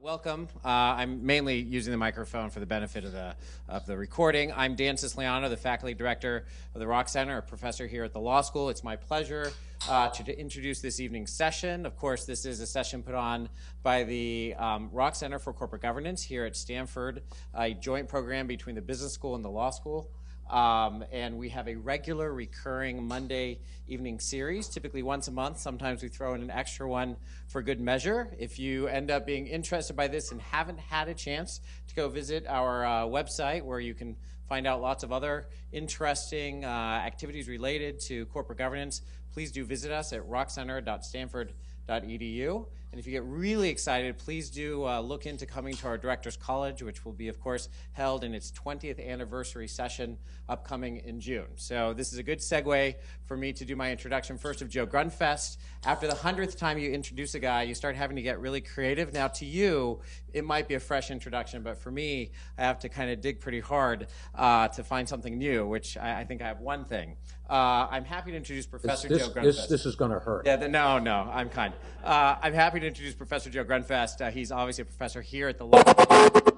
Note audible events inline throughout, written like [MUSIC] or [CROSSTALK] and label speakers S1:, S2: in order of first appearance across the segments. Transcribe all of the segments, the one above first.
S1: Welcome. Uh, I'm mainly using the microphone for the benefit of the, of the recording. I'm Dan Siciliano, the faculty director of the Rock Center, a professor here at the law school. It's my pleasure uh, to, to, introduce this evening's session. Of course, this is a session put on by the um, Rock Center for Corporate Governance here at Stanford, a joint program between the business school and the law school. Um, and we have a regular recurring Monday evening series, typically once a month. Sometimes we throw in an extra one for good measure. If you end up being interested by this and haven't had a chance to go visit our uh, website where you can find out lots of other interesting uh, activities related to corporate governance, please do visit us at rockcenter.stanford.edu. And if you get really excited, please do uh, look into coming to our Directors College, which will be, of course, held in its 20th anniversary session upcoming in June. So this is a good segue for me to do my introduction first of Joe Grundfest. After the 100th time you introduce a guy, you start having to get really creative. Now, to you, it might be a fresh introduction, but for me, I have to kind of dig pretty hard uh, to find something new, which I, I, think I have one thing. Uh, I'm happy to introduce Professor
S2: this,
S1: Joe Grundfest.
S2: This, this is going to hurt.
S1: Yeah, the, no, no, I'm kind. Uh, I'm happy to introduce Professor Joe Grundfest. Uh, he's obviously a professor here at the law. [LAUGHS]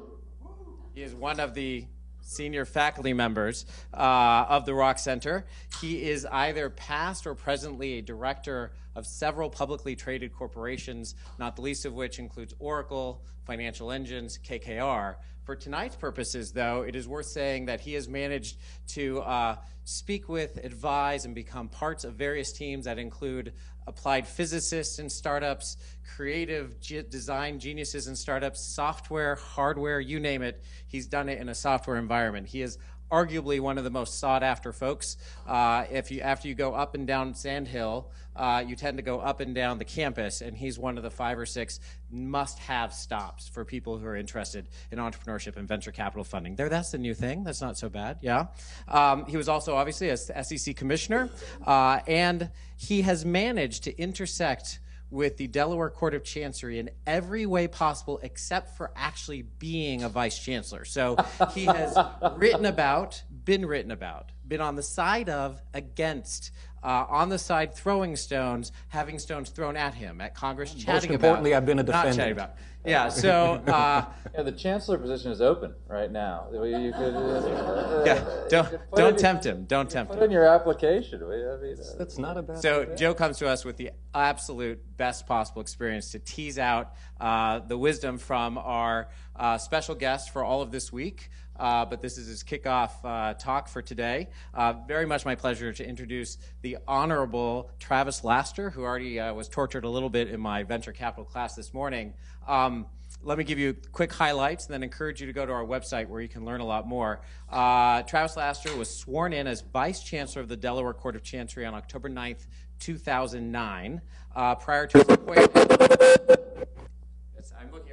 S1: He is one of the senior faculty members uh, of the Rock Center. He is either past or presently a director of several publicly traded corporations, not the least of which includes Oracle, Financial Engines, KKR. For tonight's purposes, though, it is worth saying that he has managed to uh, speak with, advise, and become parts of various teams that include applied physicists and startups, creative design geniuses and startups, software, hardware, you name it. He's done it in a software environment. He is arguably one of the most sought after folks. Uh, if you after you go up and down Sand Hill, uh, you tend to go up and down the campus, and he's one of the five or six must-have stops for people who are interested in entrepreneurship and venture capital funding. There, that's the new thing. That's not so bad. Yeah. Um, he was also obviously a SEC commissioner, uh, and he has managed to intersect with the Delaware Court of Chancery in every way possible except for actually being a vice chancellor. So [LAUGHS] he has written about, been written about, been on the side of, against, uh, on the side throwing stones, having stones thrown at him at Congress,
S2: Most
S1: chatting
S2: importantly, I've been a defendant.
S1: Not chatting about. Yeah, so. [LAUGHS] Uh,
S3: yeah, the chancellor position is open right now. You could,
S1: uh, [LAUGHS] yeah, don't, don't tempt him. Don't tempt
S3: put
S1: him.
S3: in your application. I mean,
S2: uh, That's not a bad
S1: So, idea. Joe comes to us with the absolute best possible experience to tease out uh, the wisdom from our uh, special guest for all of this week. Uh, but this is his kickoff uh, talk for today. Uh, very much my pleasure to introduce the Honorable Travis Laster, who already uh, was tortured a little bit in my venture capital class this morning. Um, let me give you quick highlights and then encourage you to go to our website where you can learn a lot more. Uh, Travis Laster was sworn in as Vice Chancellor of the Delaware Court of Chancery on October 9th, 2009. Uh, prior to his appointment,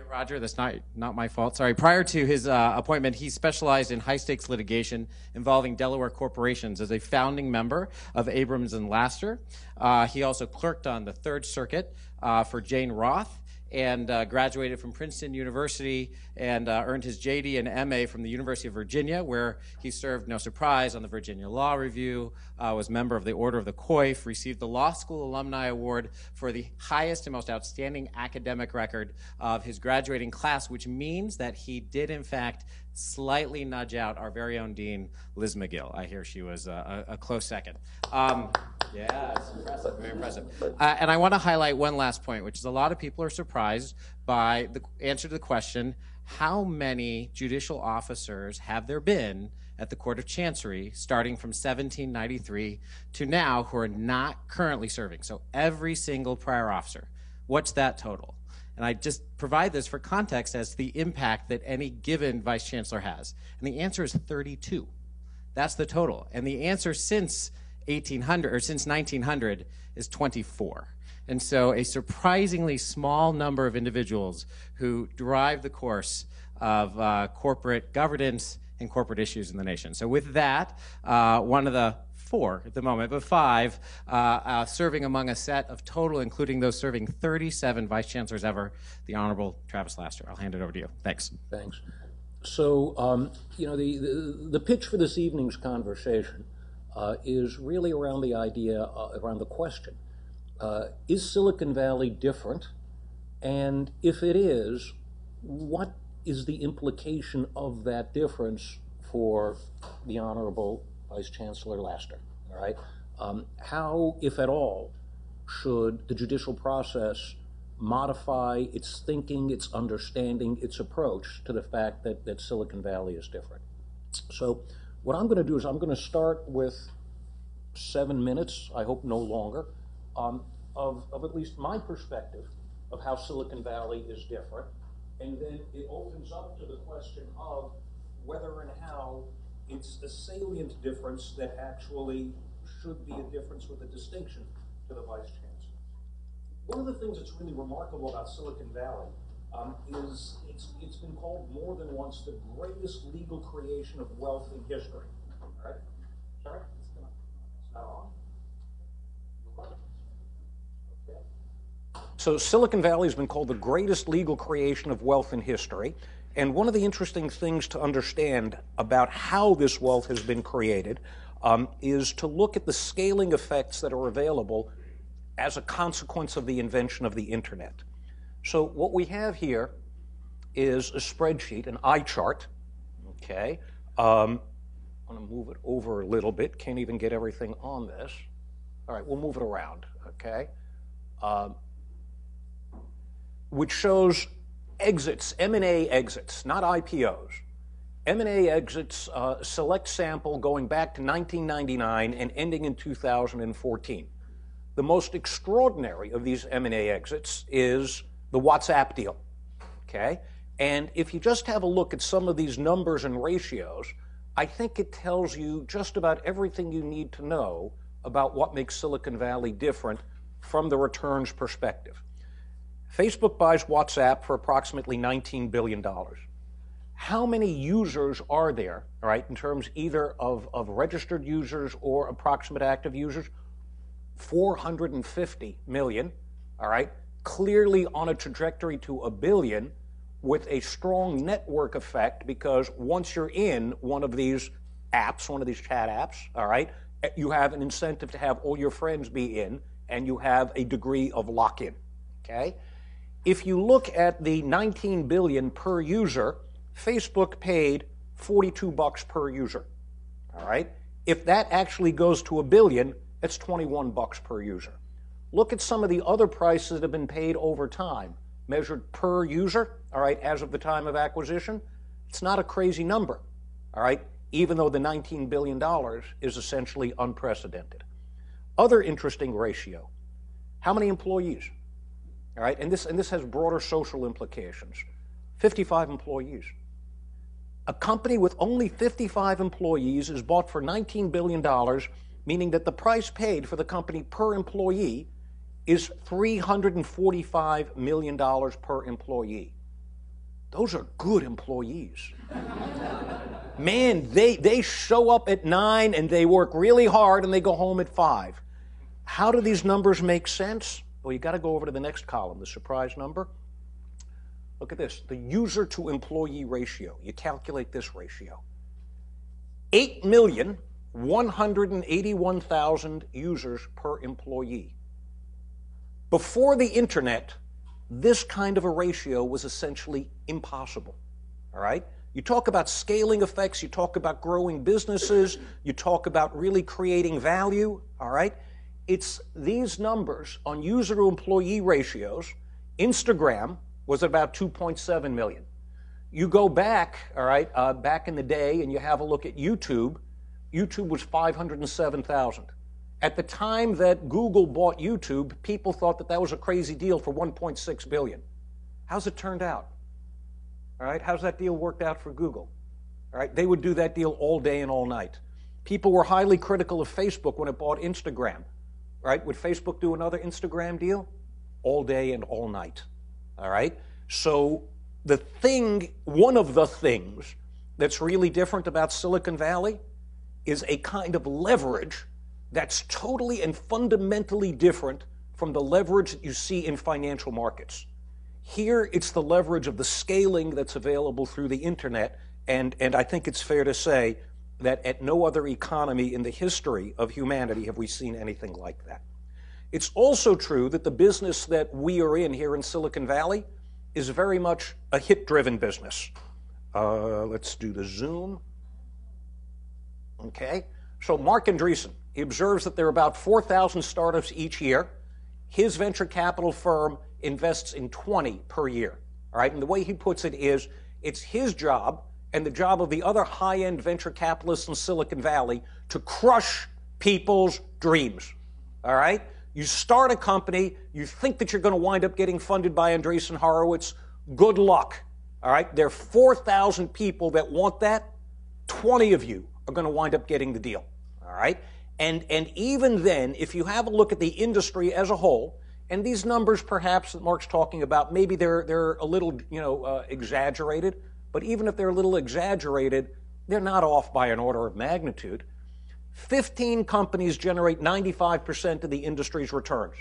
S1: Roger. That's not not my fault. Sorry. Prior to his uh, appointment, he specialized in high stakes litigation involving Delaware corporations as a founding member of Abrams and Laster. Uh, he also clerked on the Third Circuit uh, for Jane Roth and uh, graduated from Princeton University and uh, earned his JD and MA from the University of Virginia, where he served, no surprise, on the Virginia Law Review, uh, was member of the Order of the Coif, received the Law School Alumni Award for the highest and most outstanding academic record of his graduating class, which means that he did, in fact, slightly nudge out our very own dean, Liz McGill. I hear she was a, a close second. Um, yeah, it's impressive, very impressive. Uh, and I want to highlight one last point, which is a lot of people are surprised by the answer to the question how many judicial officers have there been at the Court of Chancery starting from 1793 to now who are not currently serving? So every single prior officer. What's that total? And I just provide this for context as to the impact that any given vice chancellor has. And the answer is 32. That's the total. And the answer since 1800 or since 1900 is 24. And so a surprisingly small number of individuals who drive the course of uh, corporate governance and corporate issues in the nation. So with that, uh, one of the four at the moment, but five, uh, uh, serving among a set of total, including those serving 37 vice chancellors ever, the Honorable Travis Laster. I'll hand it over to you. Thanks.
S2: Thanks. So, um, you know, the, the, the, pitch for this evening's conversation uh, is really around the idea, uh, around the question uh, is Silicon Valley different? And if it is,
S4: what is the implication of that difference for the Honorable Vice Chancellor Laster? All right. Um, how, if at all, should the judicial process modify its thinking, its understanding, its approach to the fact that, that Silicon Valley is different? So, what I'm going to do is I'm going to start with seven minutes, I hope no longer, um, of, of at least my perspective of how Silicon Valley is different. And then it opens up to the question of whether and how it's a salient difference that actually should be a difference with a distinction to the vice chancellor. One of the things that's really remarkable about Silicon Valley um, is it's, it's been called more than once the greatest legal creation of wealth in history. All right? Sorry? It's not on. So Silicon Valley has been called the greatest legal creation of wealth in history. And one of the interesting things to understand about how this wealth has been created um, is to look at the scaling effects that are available as a consequence of the invention of the internet. So what we have here is a spreadsheet, an eye chart. Okay, um, I'm going to move it over a little bit. Can't even get everything on this. All right, we'll move it around. Okay, um, which shows exits, M&A exits, not IPOs. M&A exits, uh, select sample going back to 1999 and ending in 2014. The most extraordinary of these M&A exits is the WhatsApp deal. Okay? And if you just have a look at some of these numbers and ratios, I think it tells you just about everything you need to know about what makes Silicon Valley different from the returns perspective. Facebook buys WhatsApp for approximately $19 billion. How many users are there, right, in terms either of, of registered users or approximate active users? 450 million, all right, clearly on a trajectory to a billion with a strong network effect because once you're in one of these apps, one of these chat apps, all right, you have an incentive to have all your friends be in and you have a degree of lock in, okay? If you look at the 19 billion per user, Facebook paid 42 bucks per user. All right? If that actually goes to a billion, it's 21 bucks per user. Look at some of the other prices that have been paid over time, measured per user, all right, as of the time of acquisition. It's not a crazy number, all right, even though the $19 billion is essentially unprecedented. Other interesting ratio how many employees? All right, and this, and this has broader social implications 55 employees. A company with only 55 employees is bought for $19 billion, meaning that the price paid for the company per employee is $345 million per employee. Those are good employees. Man, they, they show up at nine and they work really hard and they go home at five. How do these numbers make sense? Well, you got to go over to the next column, the surprise number. Look at this the user to employee ratio. You calculate this ratio 8,181,000 users per employee. Before the internet, this kind of a ratio was essentially impossible. All right? You talk about scaling effects, you talk about growing businesses, you talk about really creating value, all right? It's these numbers on user to employee ratios. Instagram was about 2.7 million. You go back, all right, uh, back in the day, and you have a look at YouTube. YouTube was 507,000. At the time that Google bought YouTube, people thought that that was a crazy deal for 1.6 billion. How's it turned out? All right, how's that deal worked out for Google? All right, they would do that deal all day and all night. People were highly critical of Facebook when it bought Instagram right? Would Facebook do another Instagram deal? All day and all night. All right? So the thing, one of the things that's really different about Silicon Valley is a kind of leverage that's totally and fundamentally different from the leverage that you see in financial markets. Here, it's the leverage of the scaling that's available through the internet, and, and I think it's fair to say that at no other economy in the history of humanity have we seen anything like that. It's also true that the business that we are in here in Silicon Valley is very much a hit driven business. Uh, let's do the zoom. Okay, so Marc Andreessen, he observes that there are about 4,000 startups each year. His venture capital firm invests in 20 per year. All right, and the way he puts it is it's his job and the job of the other high end venture capitalists in Silicon Valley to crush people's dreams. All right? You start a company, you think that you're going to wind up getting funded by Andreessen Horowitz. Good luck. All right? There are 4,000 people that want that. 20 of you are going to wind up getting the deal. All right? And, and even then, if you have a look at the industry as a whole, and these numbers perhaps that Marc's talking about, maybe they're, they're a little you know, uh, exaggerated, but even if they're a little exaggerated, they're not off by an order of magnitude. 15 companies generate 95% of the industry's returns.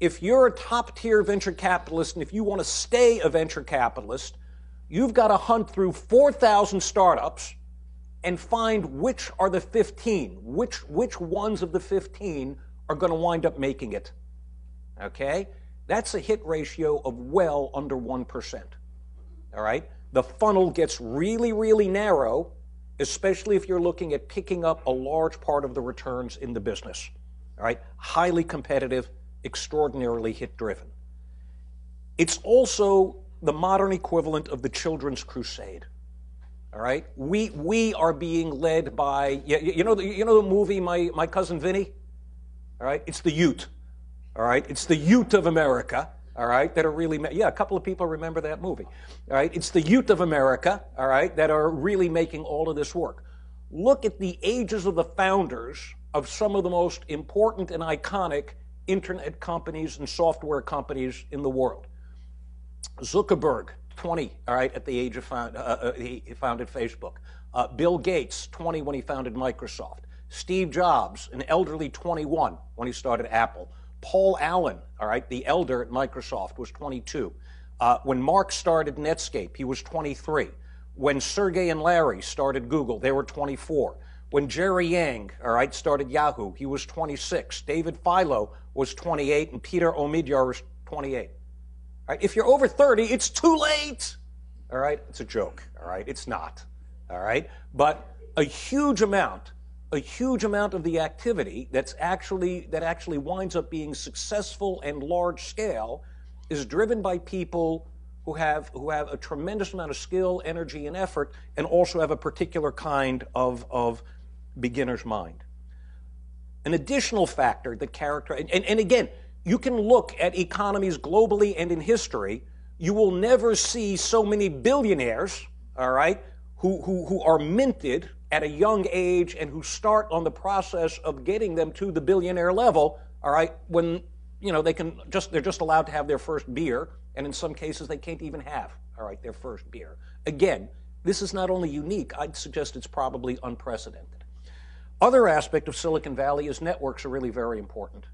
S4: If you're a top tier venture capitalist and if you want to stay a venture capitalist, you've got to hunt through 4,000 startups and find which are the 15, which, which ones of the 15 are going to wind up making it. Okay? That's a hit ratio of well under 1%. All right? The funnel gets really, really narrow especially if you're looking at picking up a large part of the returns in the business. All right, highly competitive, extraordinarily hit driven. It's also the modern equivalent of the children's crusade. All right, we we are being led by you, you know you know the movie My My Cousin Vinny. All right, it's the Ute. All right, it's the Ute of America all right, that are really, yeah, a couple of people remember that movie. All right, it's the youth of America, all right, that are really making all of this work. Look at the ages of the founders of some of the most important and iconic internet companies and software companies in the world. Zuckerberg, 20, all right, at the age of found, uh, uh, he founded Facebook. Uh, Bill Gates, 20 when he founded Microsoft. Steve Jobs, an elderly 21 when he started Apple. Paul Allen, all right, the elder at Microsoft, was 22. Uh, when Marc started Netscape, he was 23. When Sergey and Larry started Google, they were 24. When Jerry Yang, all right, started Yahoo, he was 26. David Filo was 28, and Peter Omidyar was 28. All right, if you're over 30, it's too late. All right, it's a joke. All right, it's not. All right, but a huge amount a huge amount of the activity that's actually that actually winds up being successful and large scale is driven by people who have who have a tremendous amount of skill, energy, and effort, and also have a particular kind of, of beginner's mind. An additional factor that character and, and, and again, you can look at economies globally and in history, you will never see so many billionaires, all right, who, who, who are minted at a young age and who start on the process of getting them to the billionaire level, all right, when you know they can just they're just allowed to have their first beer, and in some cases they can't even have, all right, their first beer. Again, this is not only unique, I'd suggest it's probably unprecedented. Other aspect of Silicon Valley is networks are really very important.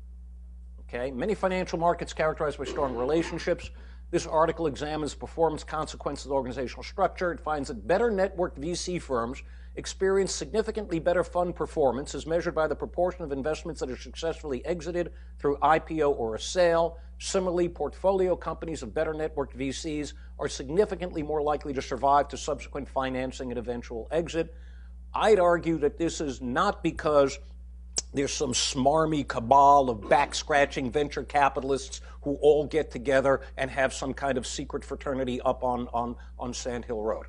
S4: Okay, many financial markets characterized by strong relationships. This article examines performance consequences of organizational structure. It finds that better networked VC firms experience significantly better fund performance as measured by the proportion of investments that are successfully exited through IPO or a sale. Similarly, portfolio companies of better networked VCs are significantly more likely to survive to subsequent financing and eventual exit. I'd argue that this is not because there's some smarmy cabal of back scratching venture capitalists who all get together and have some kind of secret fraternity up on, on, on Sand Hill Road.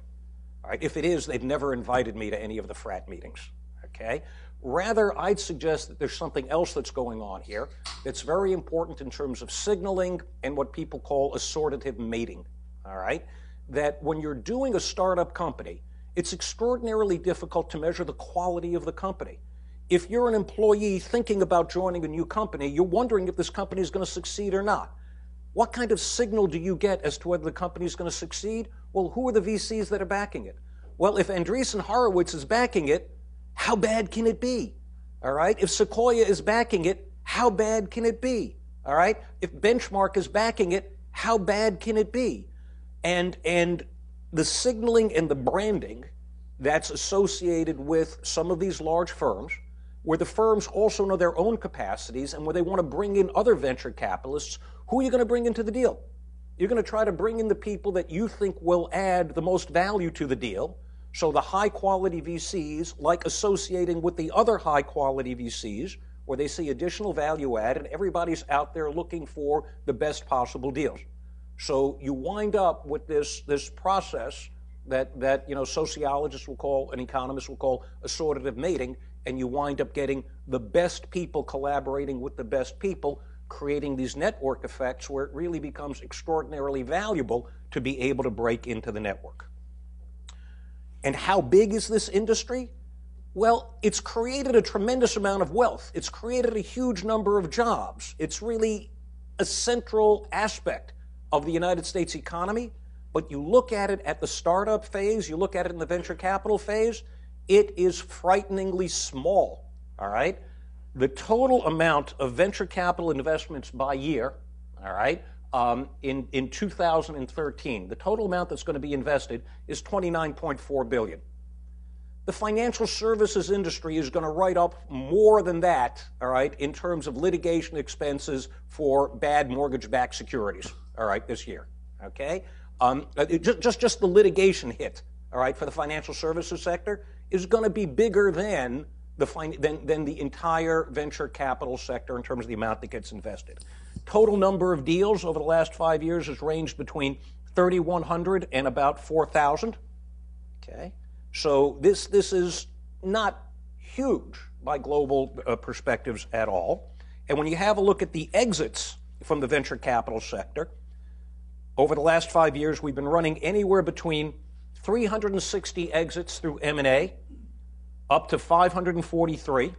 S4: Right? If it is, they've never invited me to any of the frat meetings. Okay? Rather, I'd suggest that there's something else that's going on here that's very important in terms of signaling and what people call assortative mating. All right? That when you're doing a startup company, it's extraordinarily difficult to measure the quality of the company. If you're an employee thinking about joining a new company, you're wondering if this company is going to succeed or not. What kind of signal do you get as to whether the company is going to succeed? Well, who are the VCs that are backing it? Well, if Andreessen Horowitz is backing it, how bad can it be? All right? If Sequoia is backing it, how bad can it be? All right? If Benchmark is backing it, how bad can it be? And and the signaling and the branding that's associated with some of these large firms where the firms also know their own capacities and where they want to bring in other venture capitalists, who are you going to bring into the deal? You're going to try to bring in the people that you think will add the most value to the deal. So the high quality VCs like associating with the other high quality VCs where they see additional value add and everybody's out there looking for the best possible deals. So you wind up with this, this process that, that you know, sociologists will call and economists will call assortative mating, and you wind up getting the best people collaborating with the best people, creating these network effects where it really becomes extraordinarily valuable to be able to break into the network. And how big is this industry? Well, it's created a tremendous amount of wealth. It's created a huge number of jobs. It's really a central aspect of the United States economy. But you look at it at the startup phase, you look at it in the venture capital phase, it is frighteningly small. All right? The total amount of venture capital investments by year, all right, um, in, in 2013, the total amount that's going to be invested is 29.4 billion. The financial services industry is going to write up more than that, all right, in terms of litigation expenses for bad mortgage-backed securities, all right, this year. Okay, um, just, just just the litigation hit, all right, for the financial services sector is going to be bigger than the than, than the entire venture capital sector in terms of the amount that gets invested. Total number of deals over the last five years has ranged between 3,100 and about 4,000. Okay, so this this is not huge by global uh, perspectives at all. And when you have a look at the exits from the venture capital sector, over the last five years, we've been running anywhere between 360 exits through M&A, up to 543,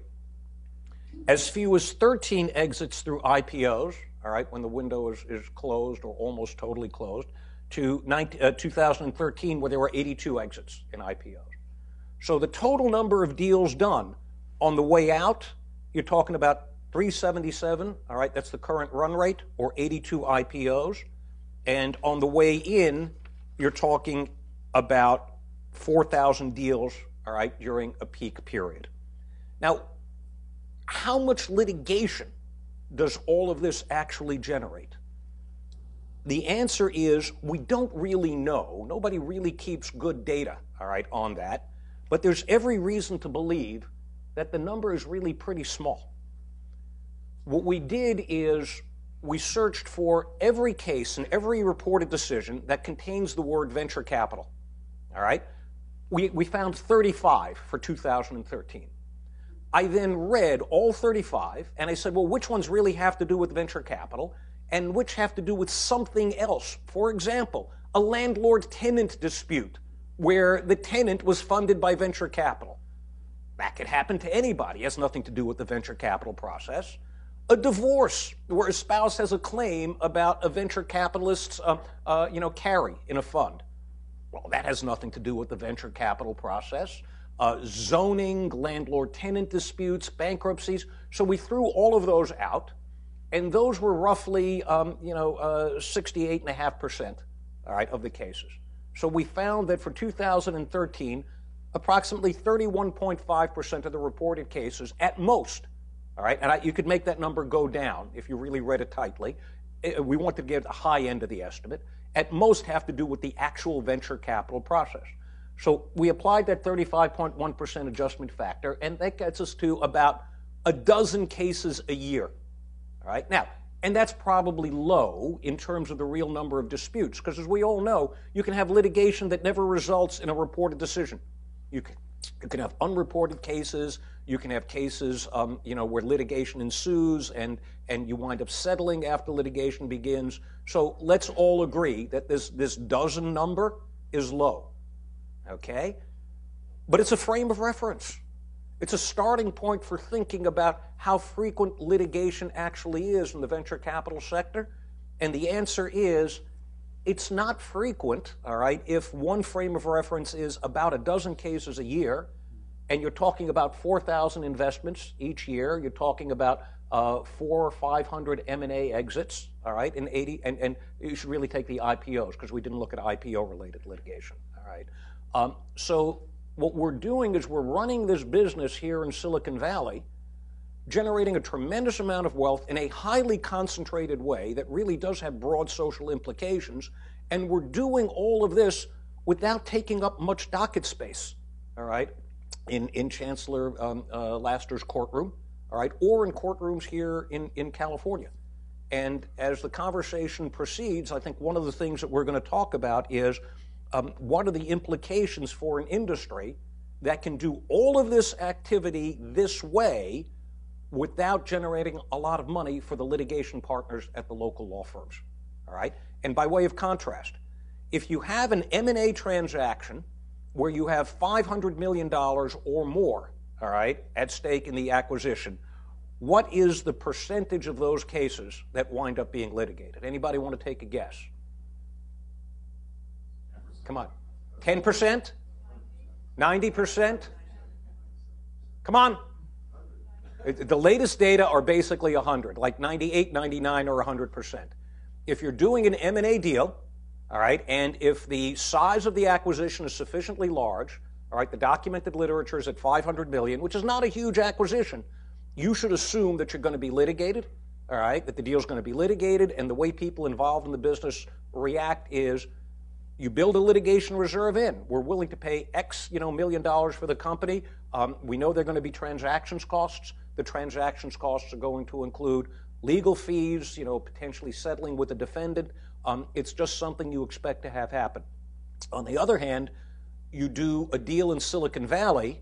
S4: as few as 13 exits through IPOs, all right, when the window is, is closed or almost totally closed, to 19, uh, 2013, where there were 82 exits in IPOs. So the total number of deals done on the way out, you're talking about 377, all right, that's the current run rate, or 82 IPOs. And on the way in, you're talking about 4,000 deals, all right, during a peak period. Now, how much litigation does all of this actually generate? The answer is we don't really know. Nobody really keeps good data, all right, on that. But there's every reason to believe that the number is really pretty small. What we did is we searched for every case and every reported decision that contains the word venture capital. All right? We, we found 35 for 2013. I then read all 35 and I said, well, which ones really have to do with venture capital and which have to do with something else? For example, a landlord tenant dispute where the tenant was funded by venture capital. That could happen to anybody, it has nothing to do with the venture capital process. A divorce where a spouse has a claim about a venture capitalist's uh, uh, you know, carry in a fund. Well, that has nothing to do with the venture capital process. Uh, zoning, landlord tenant disputes, bankruptcies. So we threw all of those out, and those were roughly, um, you know, uh, 68.5% all right, of the cases. So we found that for 2013, approximately 31.5% of the reported cases, at most, all right, and I, you could make that number go down if you really read it tightly. It, we want to get the high end of the estimate at most have to do with the actual venture capital process. So we applied that 35.1% adjustment factor, and that gets us to about a dozen cases a year. All right, now, and that's probably low in terms of the real number of disputes, because as we all know, you can have litigation that never results in a reported decision. You can, you can have unreported cases. You can have cases, um, you know, where litigation ensues and and you wind up settling after litigation begins. So let's all agree that this this dozen number is low, okay? But it's a frame of reference. It's a starting point for thinking about how frequent litigation actually is in the venture capital sector. And the answer is it's not frequent, all right, if one frame of reference is about a dozen cases a year, and you're talking about 4,000 investments each year, you're talking about uh, four or 500 M&A exits, all right, in 80, and, and you should really take the IPOs because we didn't look at IPO-related litigation, all right. Um, so what we're doing is we're running this business here in Silicon Valley generating a tremendous amount of wealth in a highly concentrated way that really does have broad social implications. And we're doing all of this without taking up much docket space, all right, in, in Chancellor um, uh, Laster's courtroom, all right, or in courtrooms here in, in California. And as the conversation proceeds, I think one of the things that we're going to talk about is um, what are the implications for an industry that can do all of this activity this way without generating a lot of money for the litigation partners at the local law firms. All right? And by way of contrast, if you have an M&A transaction where you have $500 million or more, all right, at stake in the acquisition, what is the percentage of those cases that wind up being litigated? Anybody want to take a guess? Come on. 10%? 90%? Come on. The latest data are basically 100, like 98, 99, or 100%. If you're doing an M&A deal, all right, and if the size of the acquisition is sufficiently large, all right, the documented literature is at 500 million, which is not a huge acquisition, you should assume that you're going to be litigated, all right, that the deal is going to be litigated, and the way people involved in the business react is you build a litigation reserve in. We're willing to pay X, you know, million dollars for the company. Um, we know there are going to be transactions costs. The transactions costs are going to include legal fees, you know, potentially settling with the defendant. Um, it's just something you expect to have happen. On the other hand, you do a deal in Silicon Valley,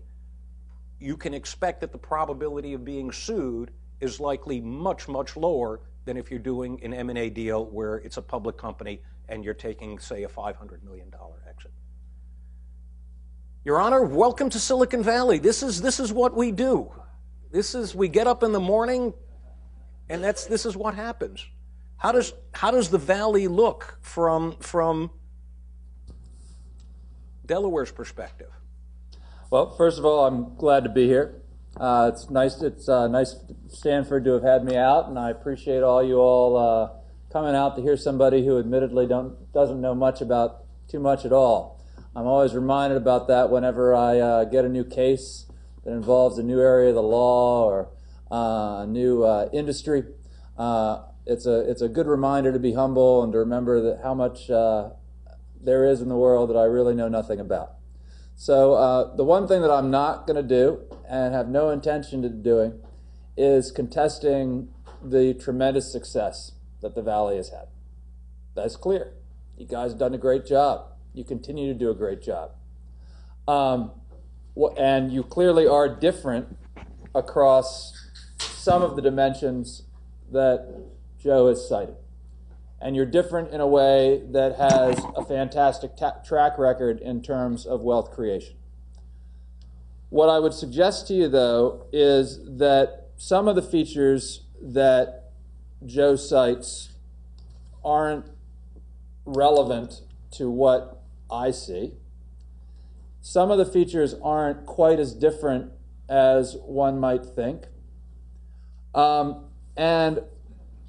S4: you can expect that the probability of being sued is likely much, much lower than if you're doing an M&A deal where it's a public company and you're taking, say, a $500 million exit. Your Honor, welcome to Silicon Valley. This is, this is what we do. This is, we get up in the morning, and that's, this is what happens. How does, how does the valley look from, from Delaware's perspective?
S3: Well, first of all, I'm glad to be here. Uh, it's nice. It's uh, nice Stanford to have had me out, and I appreciate all you all uh, coming out to hear somebody who admittedly don't doesn't know much about too much at all. I'm always reminded about that whenever I uh, get a new case that involves a new area of the law or uh, a new uh, industry. It's a it's a good reminder to be humble and to remember that how much uh, there is in the world that I really know nothing about. So uh, the one thing that I'm not going to do and have no intention of doing is contesting the tremendous success that the Valley has had. That's clear. You guys have done a great job. You continue to do a great job. Um, and you clearly are different across some of the dimensions that Joe has cited. And you're different in a way that has a fantastic ta- track record in terms of wealth creation. What I would suggest to you, though, is that some of the features that Joe cites aren't relevant to what I see. Some of the features aren't quite as different as one might think. Um, and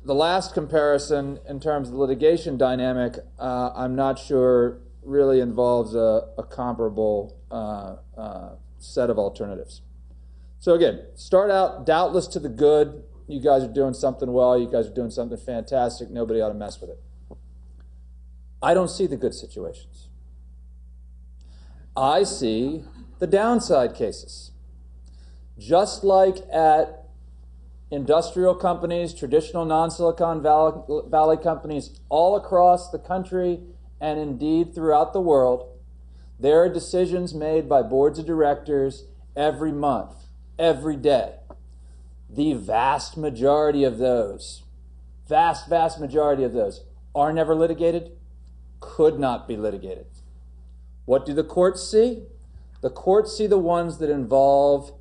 S3: the last comparison in terms of litigation dynamic, uh, I'm not sure really involves a, a comparable uh, uh, set of alternatives. So again, start out doubtless to the good. You guys are doing something well. You guys are doing something fantastic. Nobody ought to mess with it. I don't see the good situations. I see the downside cases. Just like at industrial companies, traditional non Silicon Valley companies all across the country and indeed throughout the world, there are decisions made by boards of directors every month, every day. The vast majority of those, vast, vast majority of those, are never litigated, could not be litigated. What do the courts see? The courts see the ones that involve,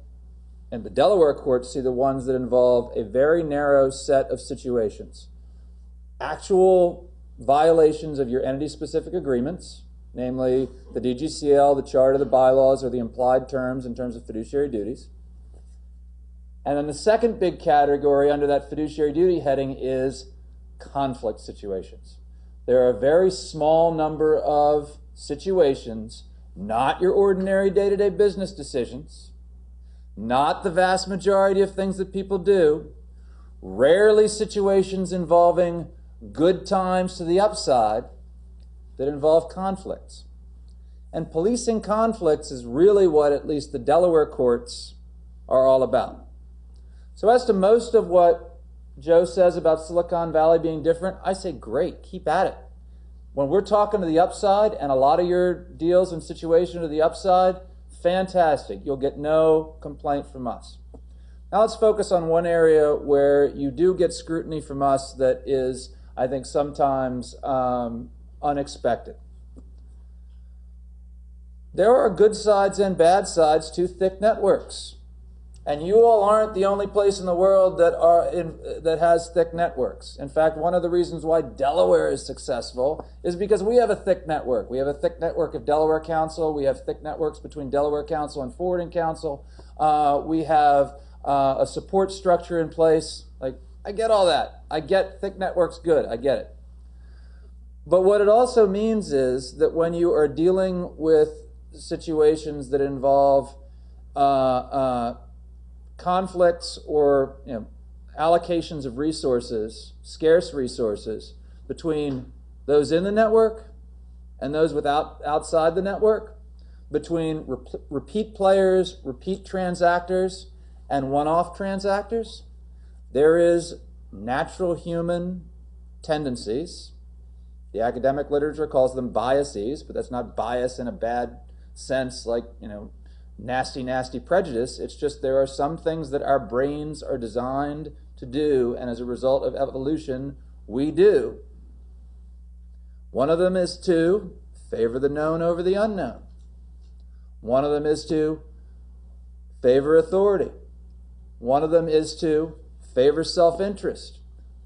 S3: and the Delaware courts see the ones that involve a very narrow set of situations. Actual violations of your entity specific agreements, namely the DGCL, the charter, the bylaws, or the implied terms in terms of fiduciary duties. And then the second big category under that fiduciary duty heading is conflict situations. There are a very small number of situations, not your ordinary day to day business decisions, not the vast majority of things that people do, rarely situations involving good times to the upside that involve conflicts. And policing conflicts is really what at least the Delaware courts are all about. So, as to most of what Joe says about Silicon Valley being different, I say, great, keep at it. When we're talking to the upside, and a lot of your deals and situations are the upside, fantastic. You'll get no complaint from us. Now let's focus on one area where you do get scrutiny from us that is, I think, sometimes um, unexpected. There are good sides and bad sides to thick networks. And you all aren't the only place in the world that are in, that has thick networks. In fact, one of the reasons why Delaware is successful is because we have a thick network. We have a thick network of Delaware Counsel. We have thick networks between Delaware Counsel and Forwarding Counsel. Uh, we have uh, a support structure in place. Like I get all that. I get thick networks good. I get it. But what it also means is that when you are dealing with situations that involve uh, uh conflicts or you know, allocations of resources, scarce resources, between those in the network and those without outside the network, between rep- repeat players, repeat transactors, and one-off transactors, there is natural human tendencies. The academic literature calls them biases, but that's not bias in a bad sense, like you know nasty, nasty prejudice. It's just there are some things that our brains are designed to do, and as a result of evolution, we do. One of them is to favor the known over the unknown. One of them is to favor authority. One of them is to favor self interest.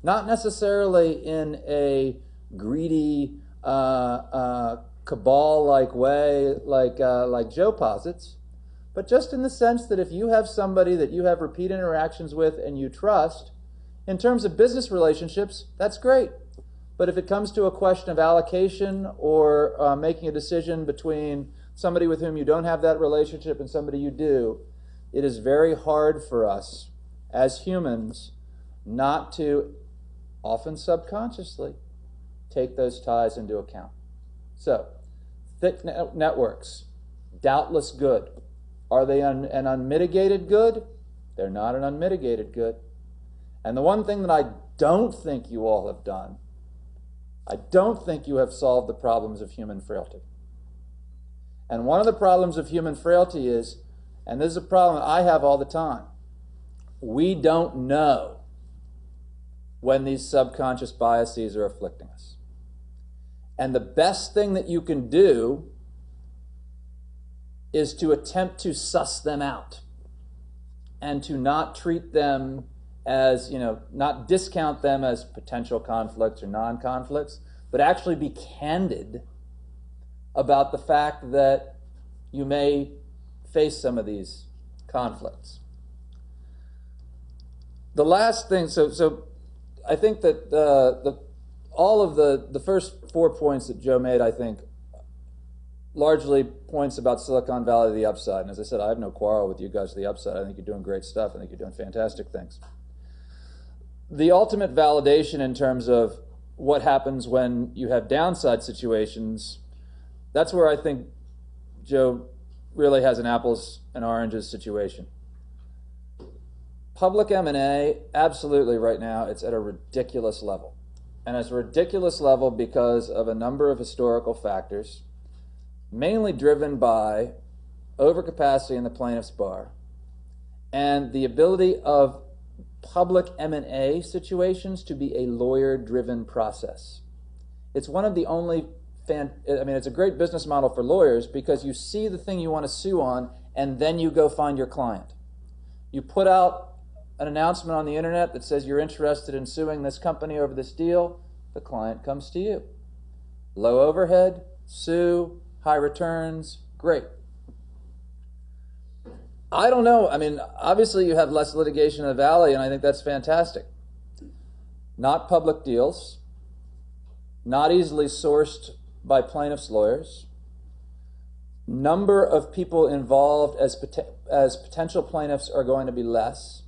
S3: Not necessarily in a greedy, uh, uh, cabal like way, like, uh, like Joe posits, but just in the sense that if you have somebody that you have repeat interactions with and you trust, in terms of business relationships, that's great. But if it comes to a question of allocation or uh, making a decision between somebody with whom you don't have that relationship and somebody you do, it is very hard for us as humans not to, often subconsciously, take those ties into account. So, thick networks, doubtless good. Are they un- an unmitigated good? They're not an unmitigated good. And the one thing that I don't think you all have done, I don't think you have solved the problems of human frailty. And one of the problems of human frailty is, and this is a problem I have all the time, we don't know when these subconscious biases are afflicting us. And the best thing that you can do is to attempt to suss them out and to not treat them as, you know, not discount them as potential conflicts or non conflicts, but actually be candid about the fact that you may face some of these conflicts. The last thing, so, so I think that uh, the, all of the, the first four points that Joe made, I think, largely points about Silicon Valley the upside. And as I said, I have no quarrel with you guys the upside. I think you're doing great stuff. I think you're doing fantastic things. The ultimate validation in terms of what happens when you have downside situations, that's where I think Joe really has an apples and oranges situation. Public M&A, absolutely right now, it's at a ridiculous level. And it's a ridiculous level because of a number of historical factors mainly driven by overcapacity in the plaintiff's bar and the ability of public M&A situations to be a lawyer-driven process. It's one of the only fan, I mean it's a great business model for lawyers because you see the thing you want to sue on and then you go find your client. You put out an announcement on the internet that says you're interested in suing this company over this deal, the client comes to you. Low overhead, sue, high returns, great. I don't know. I mean, obviously you have less litigation in the valley, and I think that's fantastic. Not public deals, not easily sourced by plaintiffs' lawyers. number of people involved as, as potential plaintiffs are going to be less.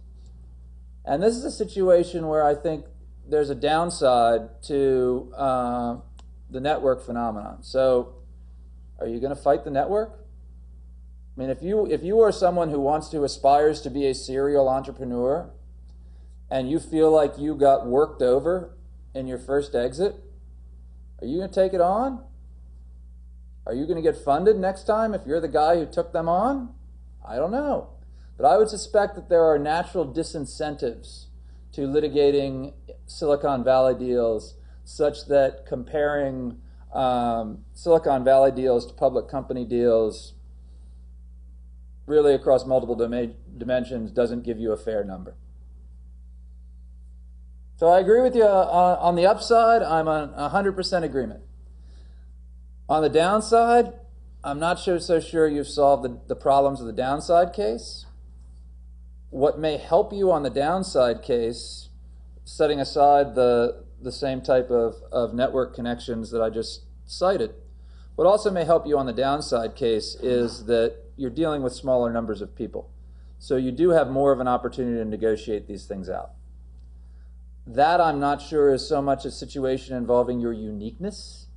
S3: And this is a situation where I think there's a downside to uh, the network phenomenon. So, are you going to fight the network? I mean, if you if you are someone who wants to aspires to be a serial entrepreneur, and you feel like you got worked over in your first exit, are you going to take it on? Are you going to get funded next time if you're the guy who took them on? I don't know. But I would suspect that there are natural disincentives to litigating Silicon Valley deals such that comparing um, Silicon Valley deals to public company deals really across multiple dimensions doesn't give you a fair number. So I agree with you uh, on the upside. I'm on 100% agreement. On the downside, I'm not sure, so sure you've solved the, the problems of the downside case. What may help you on the downside case, setting aside the, the same type of, of network connections that I just cited, what also may help you on the downside case is that you're dealing with smaller numbers of people. So you do have more of an opportunity to negotiate these things out. That I'm not sure is so much a situation involving your uniqueness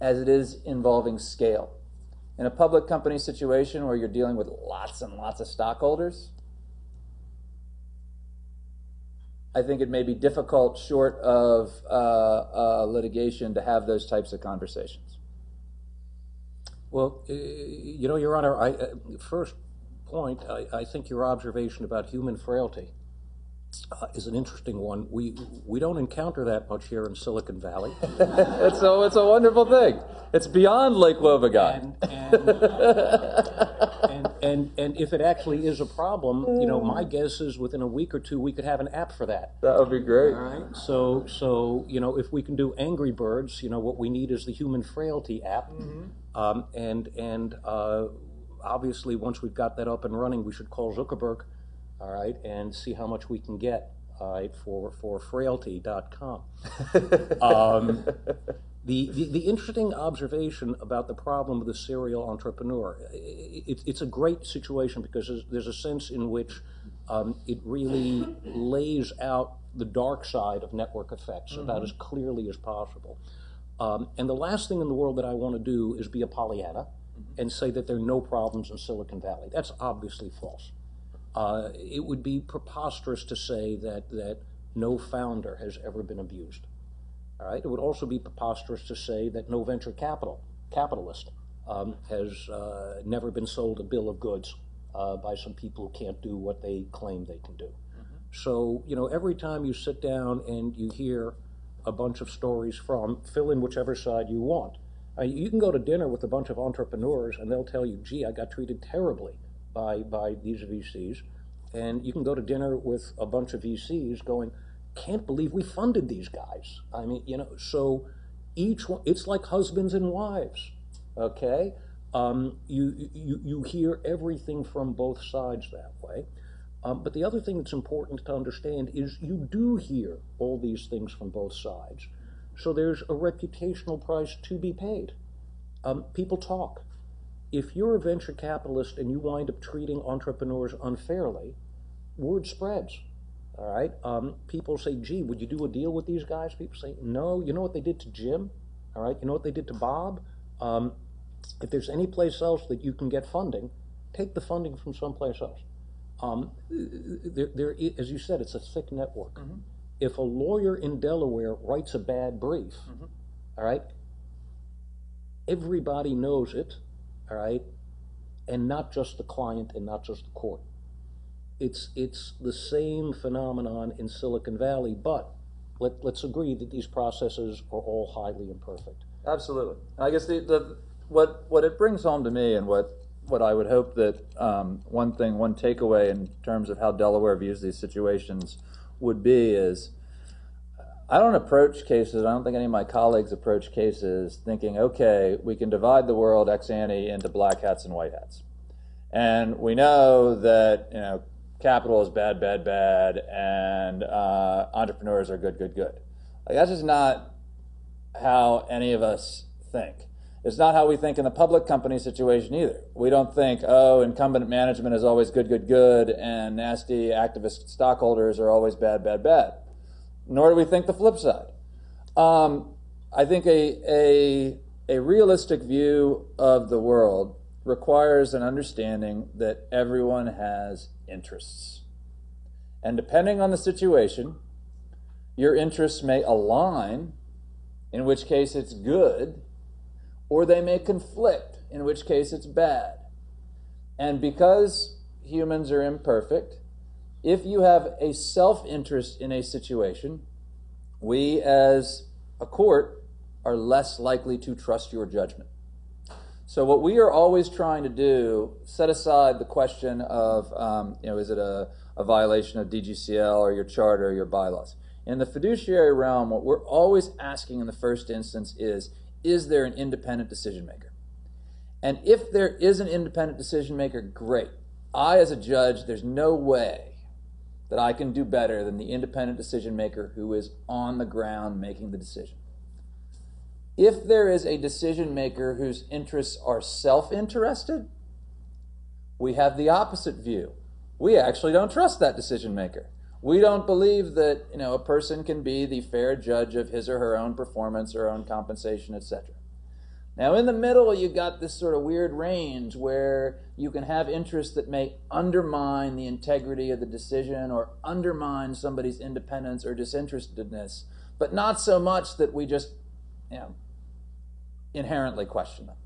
S3: as it is involving scale. In a public company situation where you're dealing with lots and lots of stockholders, I think it may be difficult, short of uh, uh, litigation, to have those types of conversations.
S4: Well, you know, Your Honor, I, uh, first point, I, I think your observation about human frailty uh, is an interesting one. We we don't encounter that much here in Silicon Valley. [LAUGHS]
S3: it's a it's a wonderful thing. It's beyond Lake Wobegon.
S4: And and, and, and, and if it actually is a problem, you know, my guess is within a week or two we could have an app for that.
S3: That would be great.
S4: All right. So so you know, if we can do Angry Birds, you know, what we need is the human frailty app, mm-hmm. um, and and uh, obviously once we've got that up and running, we should call Zuckerberg all right, and see how much we can get, all right, for, for frailty.com. [LAUGHS] um, the, the, the, interesting observation about the problem of the serial entrepreneur, it, it's a great situation because there's, there's a sense in which um, it really lays out the dark side of network effects mm-hmm. about as clearly as possible. Um, and the last thing in the world that I want to do is be a Pollyanna mm-hmm. and say that there are no problems in Silicon Valley. That's obviously false. Uh, it would be preposterous to say that, that no founder has ever been abused. All right? It would also be preposterous to say that no venture capital capitalist um, has uh, never been sold a bill of goods uh, by some people who can't do what they claim they can do. Mm-hmm. So, you know, every time you sit down and you hear a bunch of stories from, fill in whichever side you want. Uh, you can go to dinner with a bunch of entrepreneurs and they'll tell you, gee, I got treated terribly by, by these VCs. And you can go to dinner with a bunch of VCs going, can't believe we funded these guys. I mean, you know, so each one, it's like husbands and wives, okay? Um, you, you, you hear everything from both sides that way. Um, but the other thing that's important to understand is you do hear all these things from both sides. So there's a reputational price to be paid. Um, people talk if you're a venture capitalist and you wind up treating entrepreneurs unfairly, word spreads. All right. Um, people say, "Gee, would you do a deal with these guys?" People say, "No." You know what they did to Jim? All right. You know what they did to Bob? Um, if there's any place else that you can get funding, take the funding from someplace else. Um, there, there, as you said, it's a thick network. Mm-hmm. If a lawyer in Delaware writes a bad brief, mm-hmm. all right, everybody knows it all right? And not just the client and not just the court. It's, it's the same phenomenon in Silicon Valley, but let, let's agree that these processes are all highly imperfect.
S3: Absolutely. I guess the, the, what, what it brings home to me and what, what I would hope that um, one thing, one takeaway in terms of how Delaware views these situations would be is I don't approach cases, I don't think any of my colleagues approach cases thinking, okay, we can divide the world ex ante into black hats and white hats. And we know that, you know, capital is bad, bad, bad, and uh, entrepreneurs are good, good, good. Like, that's just not how any of us think. It's not how we think in the public company situation either. We don't think, oh, incumbent management is always good, good, good, and nasty activist stockholders are always bad, bad, bad. Nor do we think the flip side. Um, I think a, a, a realistic view of the world requires an understanding that everyone has interests. And depending on the situation, your interests may align, in which case it's good, or they may conflict, in which case it's bad. And because humans are imperfect, if you have a self interest in a situation, we as a court are less likely to trust your judgment. So, what we are always trying to do, set aside the question of, um, you know, is it a, a violation of DGCL or your charter or your bylaws? In the fiduciary realm, what we're always asking in the first instance is is there an independent decision maker? And if there is an independent decision maker, great. I, as a judge, there's no way that I can do better than the independent decision maker who is on the ground making the decision. If there is a decision maker whose interests are self interested, we have the opposite view. We actually don't trust that decision maker. We don't believe that you know a person can be the fair judge of his or her own performance or own compensation, etc. Now, in the middle, you got this sort of weird range where you can have interests that may undermine the integrity of the decision or undermine somebody's independence or disinterestedness, but not so much that we just, you know, inherently question them.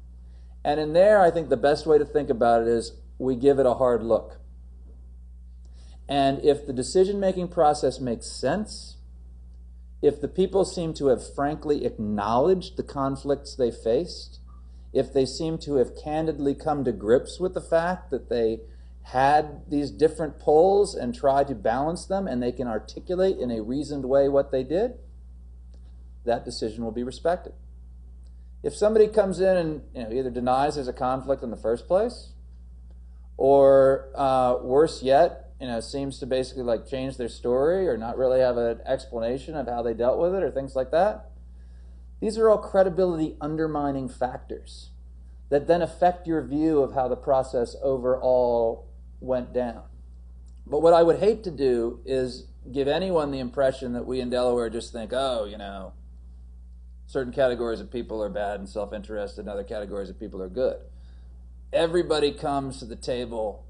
S3: And in there, I think the best way to think about it is we give it a hard look. And if the decision making process makes sense, if the people seem to have frankly acknowledged the conflicts they faced, if they seem to have candidly come to grips with the fact that they had these different poles and tried to balance them and they can articulate in a reasoned way what they did, that decision will be respected. If somebody comes in and you know, either denies there's a conflict in the first place, or uh, worse yet, you know, seems to basically like change their story or not really have an explanation of how they dealt with it or things like that. These are all credibility undermining factors that then affect your view of how the process overall went down. But what I would hate to do is give anyone the impression that we in Delaware just think, oh, you know, certain categories of people are bad and self interested, and other categories of people are good. Everybody comes to the table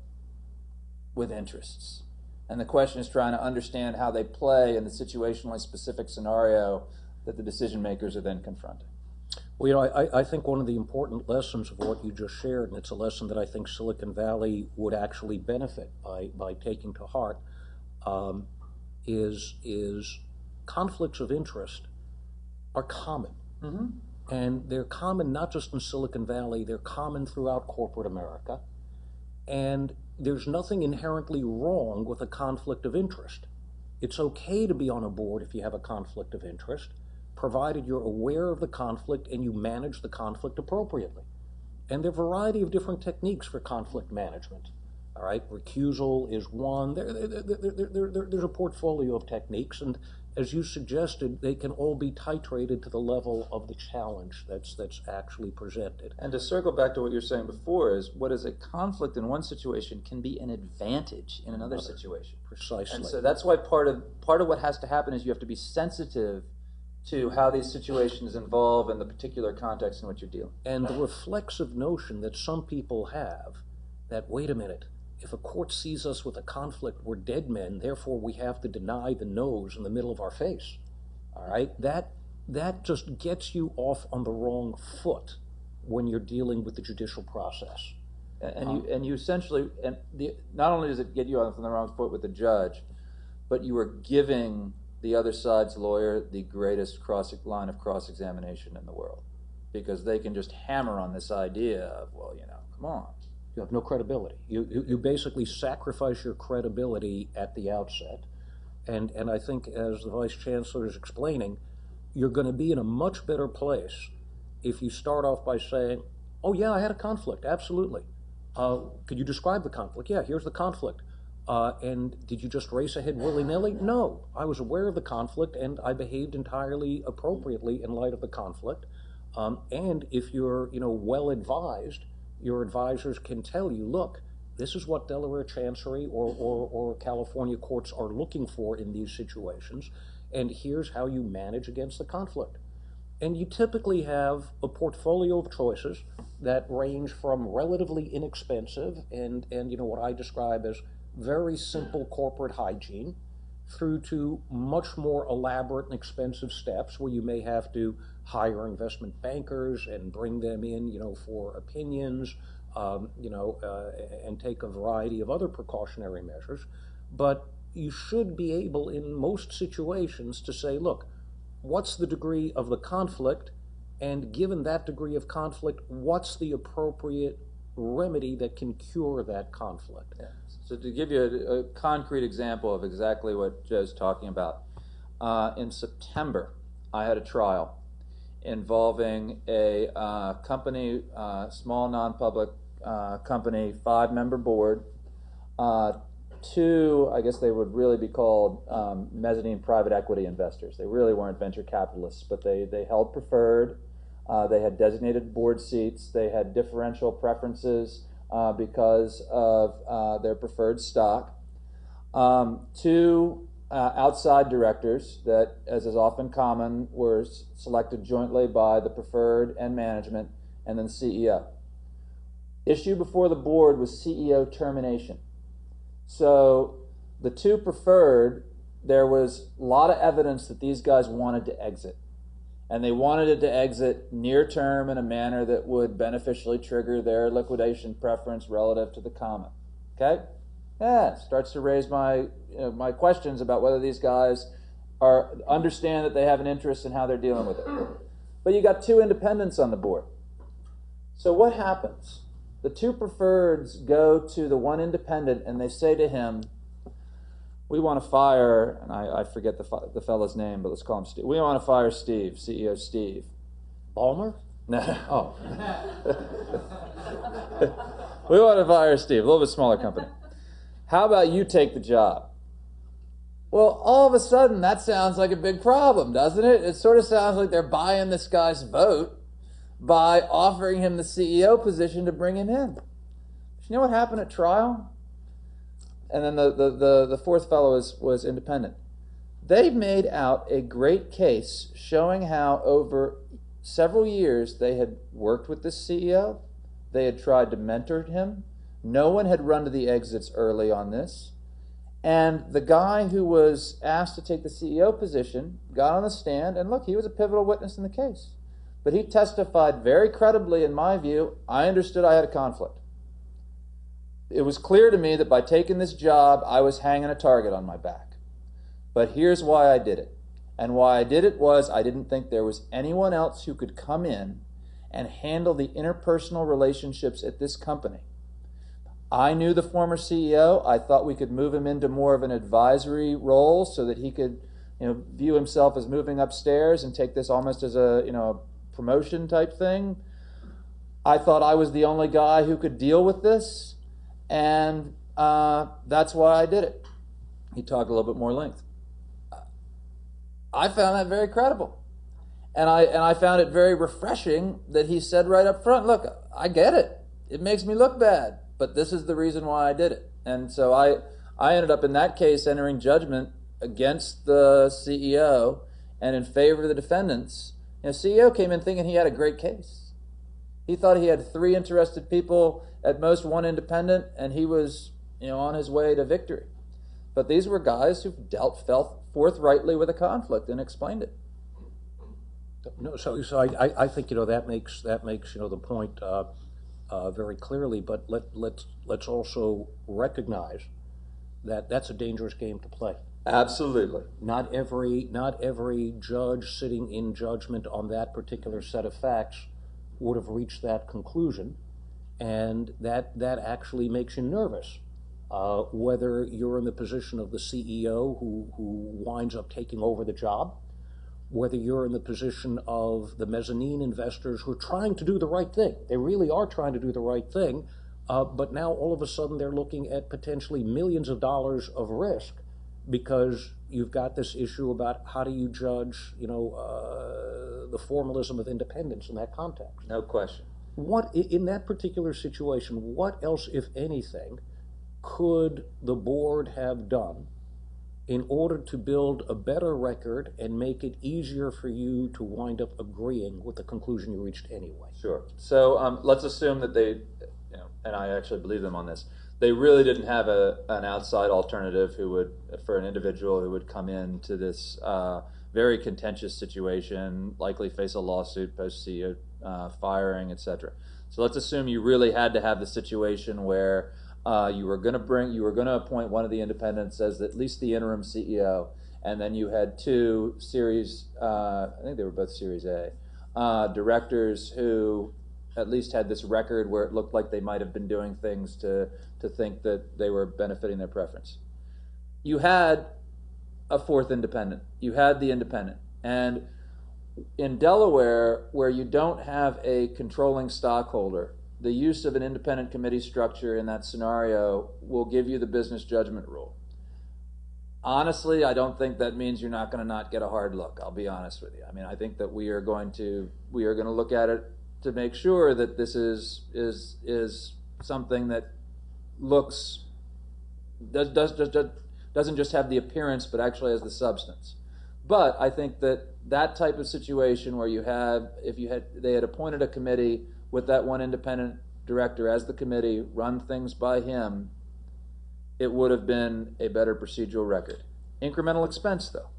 S3: with interests. And the question is trying to understand how they play in the situationally specific scenario that the decision makers are then confronting.
S4: Well, you know, I, I think one of the important lessons of what you just shared, and it's a lesson that I think Silicon Valley would actually benefit by, by taking to heart, um, is, is conflicts of interest are common. Mm-hmm. And they're common not just in Silicon Valley, they're common throughout corporate America. And there's nothing inherently wrong with a conflict of interest. It's okay to be on a board if you have a conflict of interest, provided you're aware of the conflict and you manage the conflict appropriately. And there are a variety of different techniques for conflict management. All right, recusal is one. There, there, there, there's a portfolio of techniques, and as you suggested, they can all be titrated to the level of the challenge that's that's actually presented.
S3: And to circle back to what you were saying before, is what is a conflict in one situation can be an advantage in another, another situation.
S4: Precisely.
S3: And so that's why part of part of what has to happen is you have to be sensitive to how these situations involve in the particular context in which you're dealing.
S4: And the reflexive notion that some people have that wait a minute, if a court sees us with a conflict, we're dead men, therefore we have to deny the nose in the middle of our face. All right? That, that just gets you off on the wrong foot when you're dealing with the judicial process.
S3: And, um, you, and you essentially, and the, not only does it get you off on the wrong foot with the judge, but you are giving the other side's lawyer the greatest cross line of cross examination in the world because they can just hammer on this idea of, well, you know, come on
S4: you have no credibility. You, you, you basically sacrifice your credibility at the outset. And, and I think, as the Vice Chancellor is explaining, you're going to be in a much better place if you start off by saying, Oh, yeah, I had a conflict, absolutely. Uh, could you describe the conflict? Yeah, here's the conflict. Uh, and did you just race ahead willy nilly? No. I was aware of the conflict and I behaved entirely appropriately in light of the conflict. Um, and if you're, you know, well advised, your advisors can tell you, look, this is what Delaware Chancery or, or, or California courts are looking for in these situations, and here's how you manage against the conflict. And you typically have a portfolio of choices that range from relatively inexpensive and, and you know what I describe as very simple corporate hygiene through to much more elaborate and expensive steps where you may have to hire investment bankers and bring them in, you know, for opinions, um, you know, uh, and take a variety of other precautionary measures. But you should be able, in most situations, to say, look, what's the degree of the conflict? And given that degree of conflict, what's the appropriate remedy that can cure that conflict?
S3: Yeah. So, to give you a, a, concrete example of exactly what Joe's talking about, uh, in September, I had a trial involving a uh, company, uh, small non public uh, company, five member board, uh, two, I guess they would really be called um, mezzanine private equity investors. They really weren't venture capitalists, but they, they held preferred. Uh, they had designated board seats. They had differential preferences uh, because of their preferred stock. Um, two uh, outside directors that, as is often common, were selected jointly by the preferred and management, and then CEO. Issue before the board was CEO termination. So the two preferred, there was a lot of evidence that these guys wanted to exit and they wanted it to exit near term in a manner that would beneficially trigger their liquidation preference relative to the common. Okay? Yeah, starts to raise my you know, my questions about whether these guys are understand that they have an interest in how they're dealing with it. But you got two independents on the board. So what happens? The two preferreds go to the one independent and they say to him, we want to fire, and I, I forget the, the fellow's name, but let's call him Steve. We want to fire Steve, CEO Steve.
S4: Ballmer?
S3: No. Oh. [LAUGHS] we want to fire Steve, a little bit smaller company. How about you take the job? Well, all of a sudden, that sounds like a big problem, doesn't it? It sort of sounds like they're buying this guy's vote by offering him the CEO position to bring him in. you know what happened at trial? and then the, the, the, the fourth fellow was, was independent. They made out a great case showing how over several years they had worked with this CEO, they had tried to mentor him. No one had run to the exits early on this. And the guy who was asked to take the CEO position got on the stand, and look, he was a pivotal witness in the case. But he testified very credibly, in my view. I understood I had a conflict it was clear to me that by taking this job, I was hanging a target on my back. But here's why I did it. And why I did it was I didn't think there was anyone else who could come in and handle the interpersonal relationships at this company. I knew the former CEO. I thought we could move him into more of an advisory role so that he could, you know, view himself as moving upstairs and take this almost as a, you know, a promotion type thing. I thought I was the only guy who could deal with this and uh, that's why I did it. He talked a little bit more length. I found that very credible. And I, and I found it very refreshing that he said right up front, look, I get it. It makes me look bad, but this is the reason why I did it. And so I, I ended up in that case entering judgment against the CEO and in favor of the defendants. And the CEO came in thinking he had a great case. He thought he had three interested people at most one independent, and he was, you know, on his way to victory. But these were guys who dealt felt forthrightly with a conflict and explained it.
S4: No, so so I, I think you know that makes that makes you know the point uh, uh, very clearly. But let let's let's also recognize that that's a dangerous game to play.
S3: Absolutely.
S4: Not every not every judge sitting in judgment on that particular set of facts would have reached that conclusion and that that actually makes you nervous. Uh, whether you're in the position of the CEO who, who winds up taking over the job, whether you're in the position of the mezzanine investors who are trying to do the right thing. They really are trying to do the right thing, uh, but now all of a sudden they're looking at potentially millions of dollars of risk because you've got this issue about how do you judge, you know, uh, the formalism of independence in that context.
S3: No question.
S4: What in that particular situation? What else, if anything, could the board have done in order to build a better record and make it easier for you to wind up agreeing with the conclusion you reached anyway?
S3: Sure. So um, let's assume that they, you know, and I actually believe them on this. They really didn't have a, an outside alternative who would, for an individual who would come into this uh, very contentious situation, likely face a lawsuit post CEO uh, firing, etc. So let's assume you really had to have the situation where uh, you were going to bring, you were going to appoint one of the independents as at least the interim CEO, and then you had two series, uh, I think they were both Series A, uh, directors who at least had this record where it looked like they might have been doing things to to think that they were benefiting their preference. You had a fourth independent. You had the independent, and in Delaware, where you don't have a controlling stockholder, the use of an independent committee structure in that scenario will give you the business judgment rule. Honestly, I don't think that means you're not going to not get a hard look. I'll be honest with you. I mean, I think that we are going to we are going to look at it to make sure that this is is is something that looks does does does, does doesn't just have the appearance but actually has the substance. But I think that that type of situation where you have if you had they had appointed a committee with that one independent director as the committee run things by him it would have been a better procedural record. Incremental expense, though.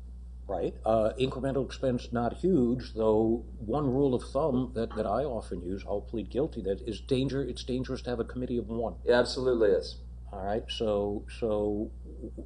S4: Right. Uh, incremental expense not huge, though. One rule of thumb that, that I often use, I'll plead guilty, that is danger. It's dangerous to have a committee of one.
S3: It absolutely is.
S4: All right. So so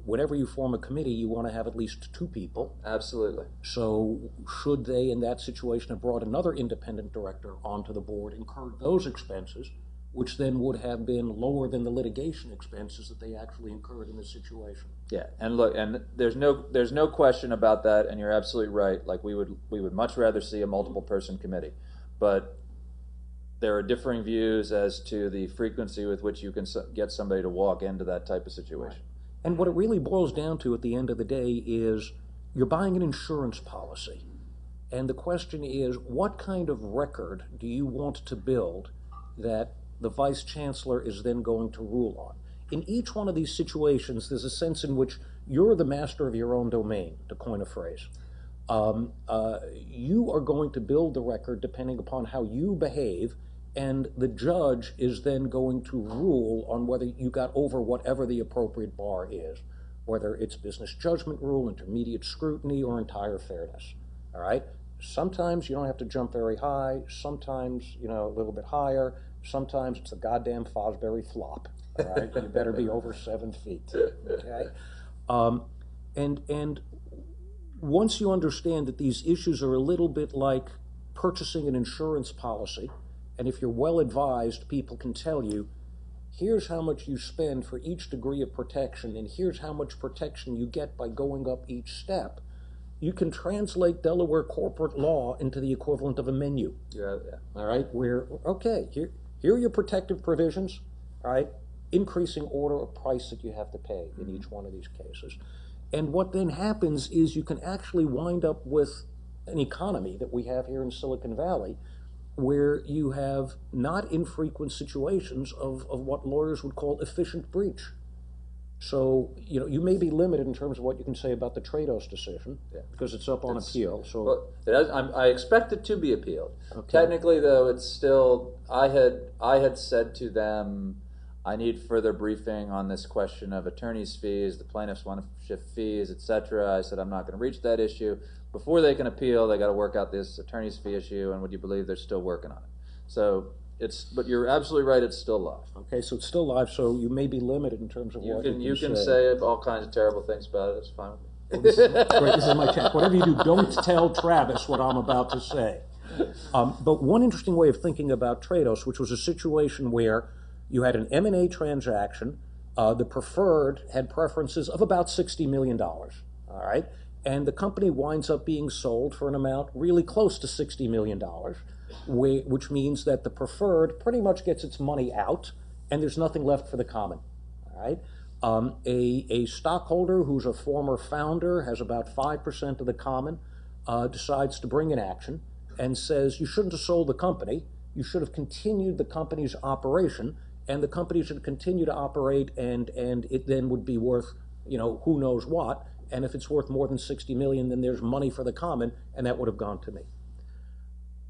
S4: whenever you form a committee, you want to have at least two people.
S3: Absolutely.
S4: So should they, in that situation, have brought another independent director onto the board, incurred those expenses, which then would have been lower than the litigation expenses that they actually incurred in this situation.
S3: Yeah, and look, and there's no there's no question about that, and you're absolutely right. Like we would we would much rather see a multiple person committee, but there are differing views as to the frequency with which you can get somebody to walk into that type of situation.
S4: And what it really boils down to at the end of the day is you're buying an insurance policy. And the question is what kind of record do you want to build that the vice chancellor is then going to rule on? In each one of these situations, there's a sense in which you're the master of your own domain, to coin a phrase. Um, uh, you are going to build the record depending upon how you behave, and the judge is then going to rule on whether you got over whatever the appropriate bar is, whether it's business judgment rule, intermediate scrutiny, or entire fairness. All right? Sometimes you don't have to jump very high, sometimes, you know, a little bit higher, sometimes it's a goddamn Fosbury flop. All right? you better be over seven feet. Okay? Um, and, and once you understand that these issues are a little bit like purchasing an insurance policy, and if you're well advised, people can tell you, here's how much you spend for each degree of protection, and here's how much protection you get by going up each step. You can translate Delaware corporate law into the equivalent of a menu.
S3: Yeah, yeah.
S4: All right, where okay, here here are your protective provisions. All right, increasing order of price that you have to pay in each mm-hmm. one of these cases. And what then happens is you can actually wind up with an economy that we have here in Silicon Valley where you have not infrequent situations of, of what lawyers would call efficient breach. So, you know, you may be limited in terms of what you can say about the Trados decision because it's up on appeal. So,
S3: Well, it has, I'm, I expect it to be appealed. Technically, though, it's still. I had I had said to them, I need further briefing on this question of attorneys' fees, the plaintiffs' want to shift fees, etc. I said I'm not going to reach that issue before they can appeal. They got to work out this attorneys' fee issue, and would you believe they're still working on it? So it's. But you're absolutely right. It's still live.
S4: okay, so it's still live, so you may be limited in terms of
S3: You
S4: what
S3: can
S4: you
S3: you can say all kinds of terrible things about it. It's fine. with me.
S4: Great, this is my chance. Whatever you do, don't tell Travis what I'm about to say. Um, but one interesting way of thinking about Trados, which was a situation where you had an M&A transaction, uh, the preferred had preferences of about $60 million, all right? And the company winds up being sold for an amount really close to $60 million, which means that the preferred pretty much gets its money out and there's nothing left for the common, all right? Um, a, a stockholder who's a former founder has about 5% of the common, uh, decides to bring an action, and says you shouldn't have sold the company. You should have continued the company's operation, and the company should continue to operate, and and it then would be worth you know who knows what. And if it's worth more than 60 million, then there's money for the common, and that would have gone to me.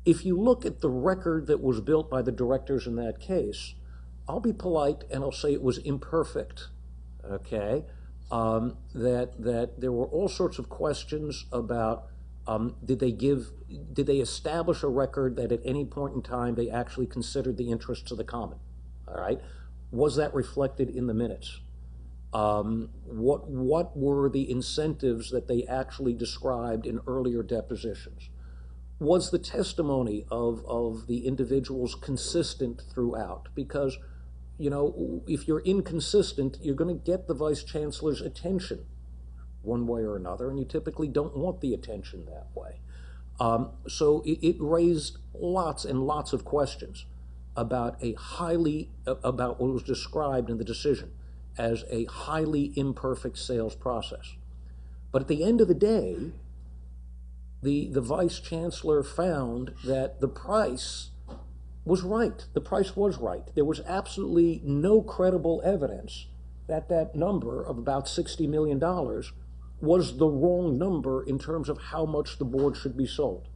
S4: If you look at the record that was built by the directors in that case, I'll be polite and I'll say it was imperfect. Okay, um, that that there were all sorts of questions about um, did they give did they establish a record that at any point in time they actually considered the interests of the common? All right, was that reflected in the minutes? Um, what what were the incentives that they actually described in earlier depositions? Was the testimony of of the individuals consistent throughout? Because you know, if you're inconsistent, you're going to get the vice chancellor's attention one way or another, and you typically don't want the attention that way. Um, so it, it, raised lots and lots of questions about a highly about what was described in the decision as a highly imperfect sales process. But at the end of the day, the, the vice chancellor found that the price was right. The price was right. There was absolutely no credible evidence that that number of about $60 million was the wrong number in terms of how much the board should be sold.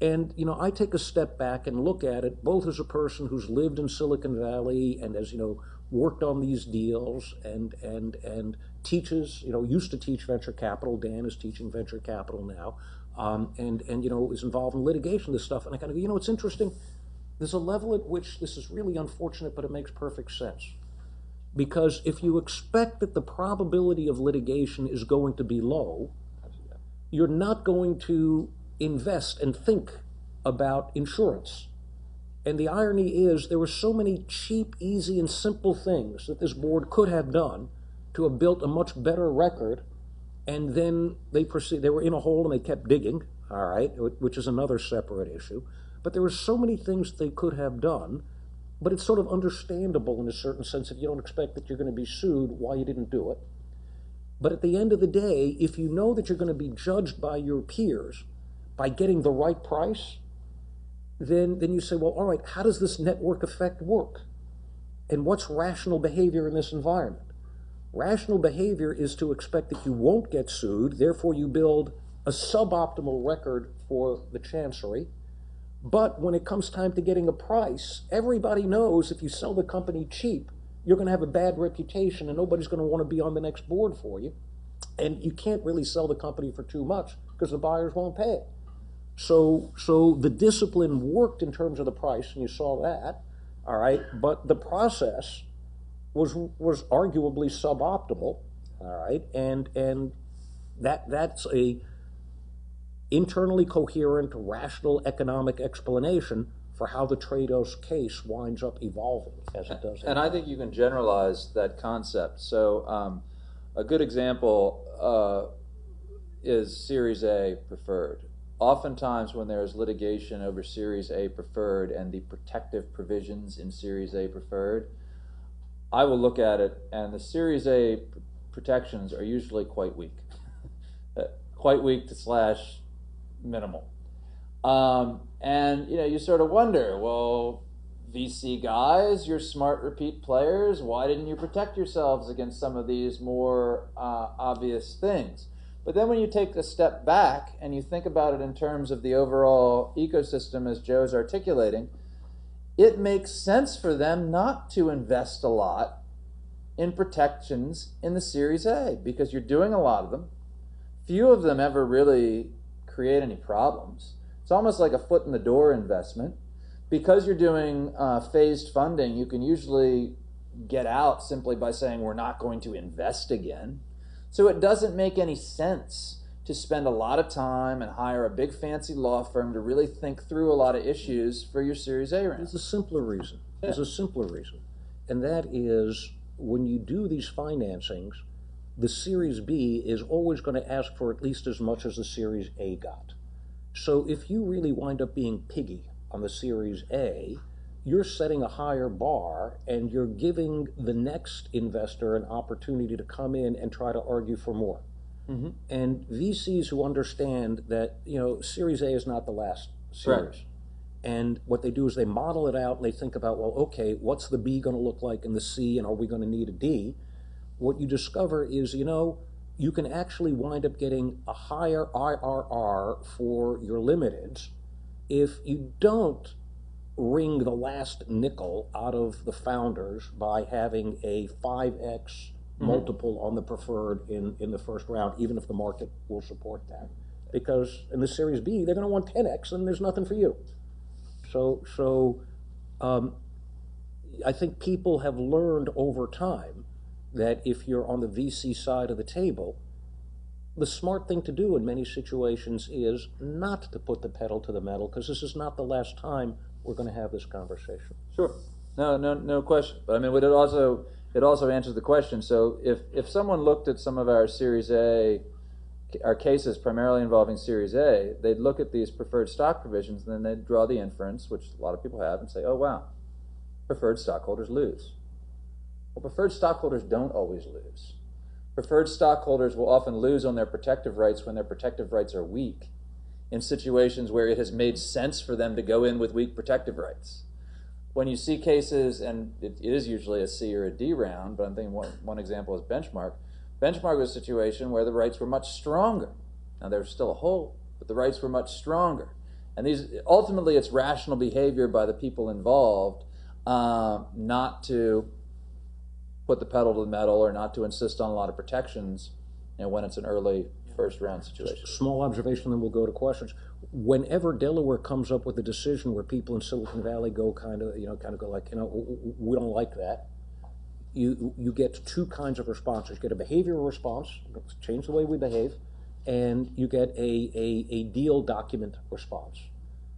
S4: And, you know, I take a step back and look at it both as a person who's lived in Silicon Valley and as, you know, worked on these deals and and and teaches, you know, used to teach venture capital. Dan is teaching venture capital now, um, and and you know is involved in litigation. This stuff, and I kind of go, you know, it's interesting. There's a level at which this is really unfortunate, but it makes perfect sense. Because if you expect that the probability of litigation is going to be low, you're not going to invest and think about insurance and the irony is, there were so many cheap, easy, and simple things that this board could have done to have built a much better record. And then they proceed, they were in a hole and they kept digging, all right, which is another separate issue. But there were so many things they could have done. But it's sort of understandable in a certain sense if you don't expect that you're going to be sued why you didn't do it. But at the end of the day, if you know that you're going to be judged by your peers by getting the right price, then, then you say, well, all right, how does this network effect work? And what's rational behavior in this environment? Rational behavior is to expect that you won't get sued, therefore, you build a suboptimal record for the Chancery. But when it comes time to getting a price, everybody knows if you sell the company cheap, you're going to have a bad reputation and nobody's going to want to be on the next board for you. And you can't really sell the company for too much because the buyers won't pay it. So, so the discipline worked in terms of the price, and you saw that, all right. But the process was was arguably suboptimal, all right, and and that that's a internally coherent, rational economic explanation for how the Trados case winds up evolving as it does.
S3: And I think you can generalize that concept. So, um, a good example uh, is Series A preferred oftentimes when there is litigation over Series A preferred and the protective provisions in Series A preferred, I will look at it and the Series A protections are usually quite weak, [LAUGHS] quite weak to slash minimal. Um, and you know, you sort of wonder, well, VC guys, you're smart repeat players. Why didn't you protect yourselves against some of these more uh, obvious things? But then when you take a step back and you think about it in terms of the overall ecosystem as Joe's articulating, it makes sense for them not to invest a lot in protections in the Series A because you're doing a lot of them. Few of them ever really create any problems. It's almost like a foot in the door investment. Because you're doing uh, phased funding, you can usually get out simply by saying, We're not going to invest again. So it doesn't make any sense to spend a lot of time and hire a big fancy law firm to really think through a lot of issues for your Series A round.
S4: There's a simpler reason. There's a simpler reason. And that is when you do these financings, the Series B is always going to ask for at least as much as the Series A got. So if you really wind up being piggy on the Series A, you're setting a higher bar and you're giving the next investor an opportunity to come in and try to argue for more. Mm-hmm. And VCs who understand that you know Series A is not the last series. And what they do is they model it out and they think about, well, okay, what's the B going to look like in the C and are we going to need a D? What you discover is, you know, you can actually wind up getting a higher IRR for your limiteds if you don't wring the last nickel out of the founders by having a 5x multiple on the preferred in, in the first round, even if the market will support that. Because in the Series B, they're going to want 10x and there's nothing for you. So, so um, I think people have learned over time that if you're on the VC side of the table, the smart thing to do in many situations is not to put the pedal to the metal because this is not the last time we're going to have this conversation.
S3: Sure. No, no, no question. But I mean, it also it also answers the question. So if if someone looked at some of our Series A, our cases primarily involving Series A, they'd look at these preferred stock provisions and then they'd draw the inference, which a lot of people have, and say, oh wow, preferred stockholders lose. Well, preferred stockholders don't always lose. Preferred stockholders will often lose on their protective rights when their protective rights are weak in situations where it has made sense for them to go in with weak protective rights. When you see cases, and it is usually a C or a D round, but I'm thinking one, one example is benchmark. Benchmark was a situation where the rights were much stronger. Now there's still a hole, but the rights were much stronger. And these ultimately, it's rational behavior by the people involved, uh, not to put the pedal to the metal or not to insist on a lot of protections you know, when it's an early first round situation.
S4: Small observation, then we'll go to questions. Whenever Delaware comes up with a decision where people in Silicon Valley go kind of, you know, kind of go like, you know, we don't like that, you you get two kinds of responses. You get a behavioral response, change the way we behave, and you get a, a, a deal document response.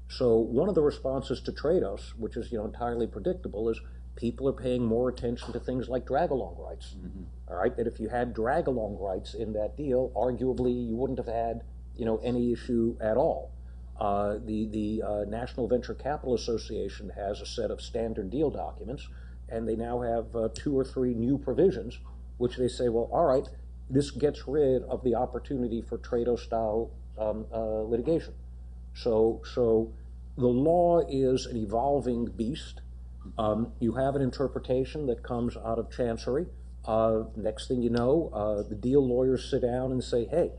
S4: So one of the responses to Trados, which is you know entirely predictable, is people are paying more attention to things like drag along rights. Mm-hmm. All right, that if you had drag along rights in that deal, arguably you wouldn't have had you know any issue at all. Uh, the the uh, National Venture Capital Association has a set of standard deal documents, and they now have uh, two or three new provisions, which they say, well, all right, this gets rid of the opportunity for Trados style um, uh, litigation. So so the law is an evolving beast. Um, you have an interpretation that comes out of Chancery. Uh, next thing you know, uh, the deal lawyers sit down and say, "Hey,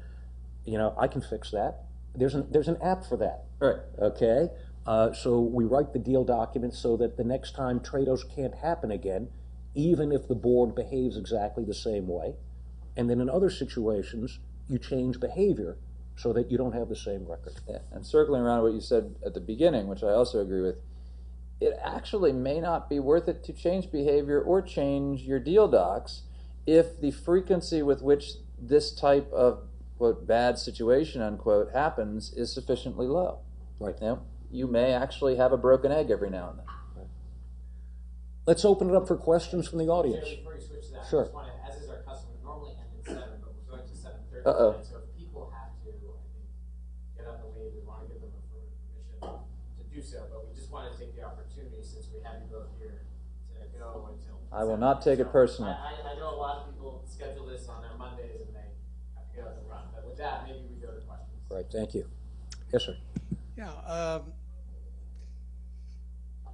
S4: you know, I can fix that. There's an there's an app for that.
S3: Right.
S4: Okay. Uh, so we write the deal document so that the next time Trados can't happen again, even if the board behaves exactly the same way. And then in other situations, you change behavior so that you don't have the same record.
S3: Yeah. And circling around what you said at the beginning, which I also agree with, it actually may not be worth it to change behavior or change your deal docs if the frequency with which this type of quote bad situation unquote happens is sufficiently low.
S4: Right.
S3: You, know, you may actually have a broken egg every now and then.
S4: Right. Let's open it up for questions from the audience.
S5: Jerry, before you switch to that,
S4: sure.
S5: I as is our custom, normally end at seven, but we're going to seven thirty.
S3: Uh-oh.
S5: So if people have to, I think, get on the lead, we want to give them a permission to do so. But we just wanted to take the opportunity, since we have you both here, to go until.
S3: I will not take it
S5: So
S3: personally.
S5: I, I, I know a lot of people schedule this on their Mondays and they have to get up and run. But with that, maybe we go to questions.
S4: Right. Thank you. Yes, sir.
S6: Yeah, um,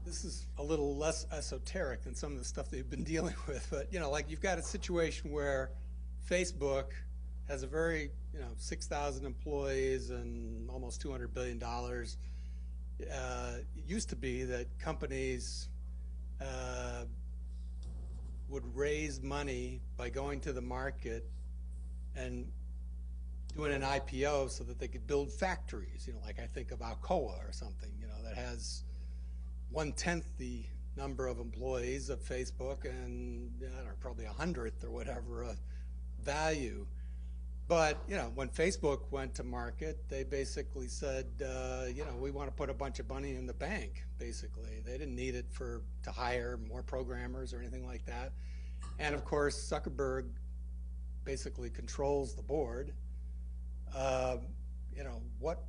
S6: this is a little less esoteric than some of the stuff they've been [LAUGHS] dealing with, but you know, like you've got a situation where Facebook has a very, you know, 6,000 employees and almost 200 billion dollars. Uh, it used to be that companies uh, would raise money by going to the market and doing an IPO so that they could build factories. You know, like I think of Alcoa or something. You know, that has one tenth the number of employees of Facebook and I don't know, probably a hundredth or whatever of value. But you know, when Facebook went to market, they basically said, uh, you know, we want to put a bunch of money in the bank. Basically, they didn't need it for to hire more programmers or anything like that. And of course, Zuckerberg basically controls the board. Um, you know, what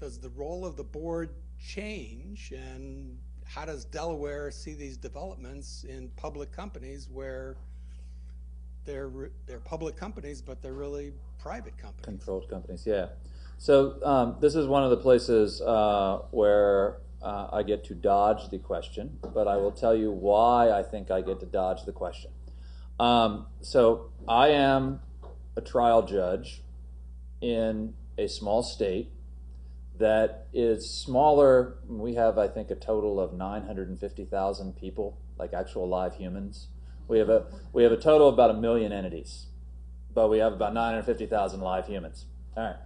S6: does the role of the board change, and how does Delaware see these developments in public companies where they're they're public companies, but they're really private companies?
S3: Controlled companies, yeah. So um, this is one of the places uh, where uh, I get to dodge the question, but I will tell you why I think I get to dodge the question. Um, so I am a trial judge in a small state that is smaller. We have, I think, a total of 950,000 people, like actual live humans. We have a we have a total of about a million entities, but we have about 950,000 live humans. All right.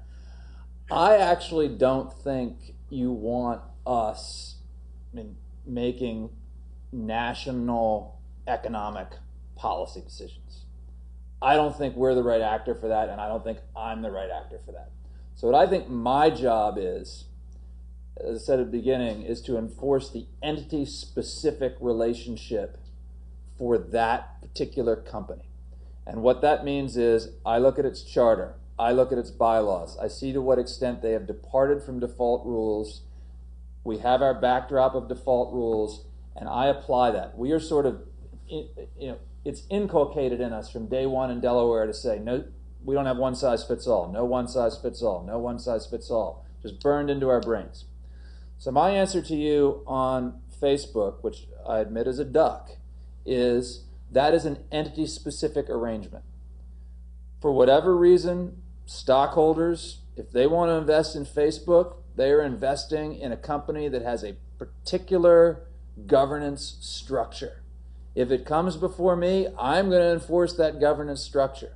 S3: I actually don't think you want us I mean, making national economic policy decisions. I don't think we're the right actor for that, and I don't think I'm the right actor for that. So, what I think my job is, as I said at the beginning, is to enforce the entity specific relationship for that particular company. And what that means is I look at its charter, I look at its bylaws, I see to what extent they have departed from default rules. We have our backdrop of default rules, and I apply that. We are sort of, you know, it's inculcated in us from day one in Delaware to say, no, we don't have one size fits all. No one size fits all. No one size fits all. Just burned into our brains. So, my answer to you on Facebook, which I admit is a duck, is that is an entity specific arrangement. For whatever reason, stockholders, if they want to invest in Facebook, they are investing in a company that has a particular governance structure. If it comes before me, I'm going to enforce that governance structure.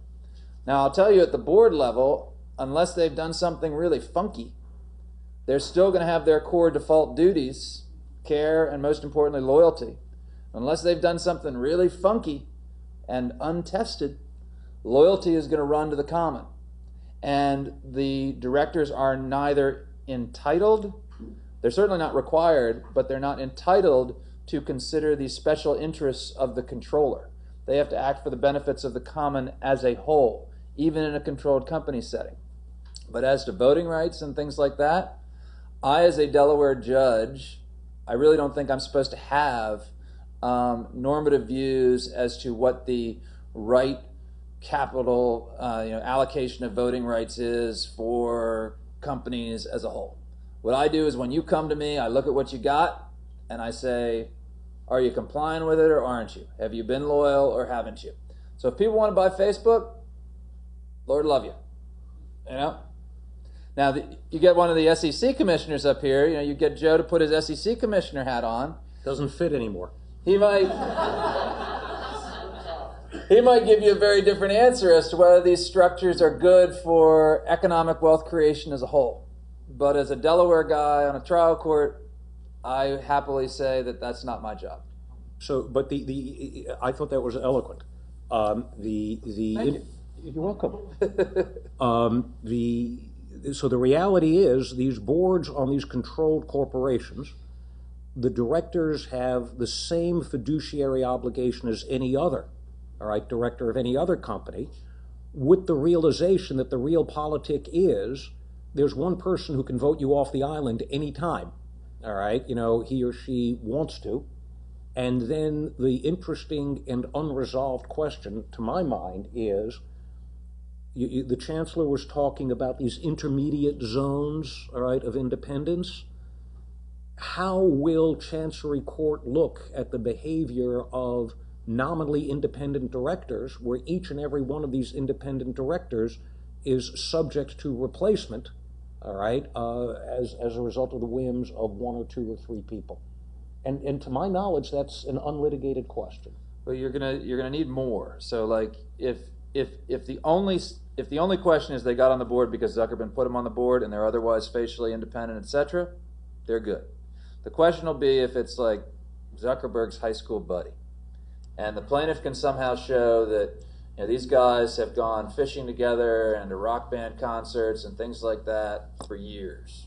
S3: Now, I'll tell you at the board level, unless they've done something really funky, they're still going to have their core default duties care and most importantly, loyalty. Unless they've done something really funky and untested, loyalty is going to run to the common. And the directors are neither entitled, they're certainly not required, but they're not entitled to consider the special interests of the controller. They have to act for the benefits of the common as a whole, even in a controlled company setting. But as to voting rights and things like that, I, as a Delaware judge, I really don't think I'm supposed to have um, normative views as to what the right capital uh, you know, allocation of voting rights is for companies as a whole. What I do is when you come to me, I look at what you got and I say, are you complying with it or aren't you? Have you been loyal or haven't you? So if people want to buy Facebook, Lord love you. You know? Now, the, you get one of the SEC commissioners up here, you know, you get Joe to put his SEC commissioner hat on.
S4: Doesn't fit anymore.
S3: He might he might give you a very different answer as to whether these structures are good for economic wealth creation as a whole. But as a Delaware guy on a trial court, I happily say that that's not my job.
S4: So, but the, the I thought that was eloquent. Um, the the
S3: you.
S4: You're welcome. [LAUGHS] um, the so the reality is these boards on these controlled corporations, the directors have the same fiduciary obligation as any other, all right, director of any other company, with the realization that the realpolitik is there's one person who can vote you off the island anytime, all right, you know, he or she wants to. And then the interesting and unresolved question, to my mind, is you, you, the chancellor was talking about these intermediate zones, all right, of independence. How will Chancery Court look at the behavior of nominally independent directors, where each and every one of these independent directors is subject to replacement, all right, uh, as as a result of the whims of one or two or three people? And and to my knowledge, that's an unlitigated question.
S3: Well, you're gonna you're gonna need more. So like if if if the only if the only question is they got on the board because Zuckerberg put them on the board and they're otherwise facially independent, etc., they're good. The question will be if it's like Zuckerberg's high school buddy, and the plaintiff can somehow show that you know, these guys have gone fishing together and to rock band concerts and things like that for years.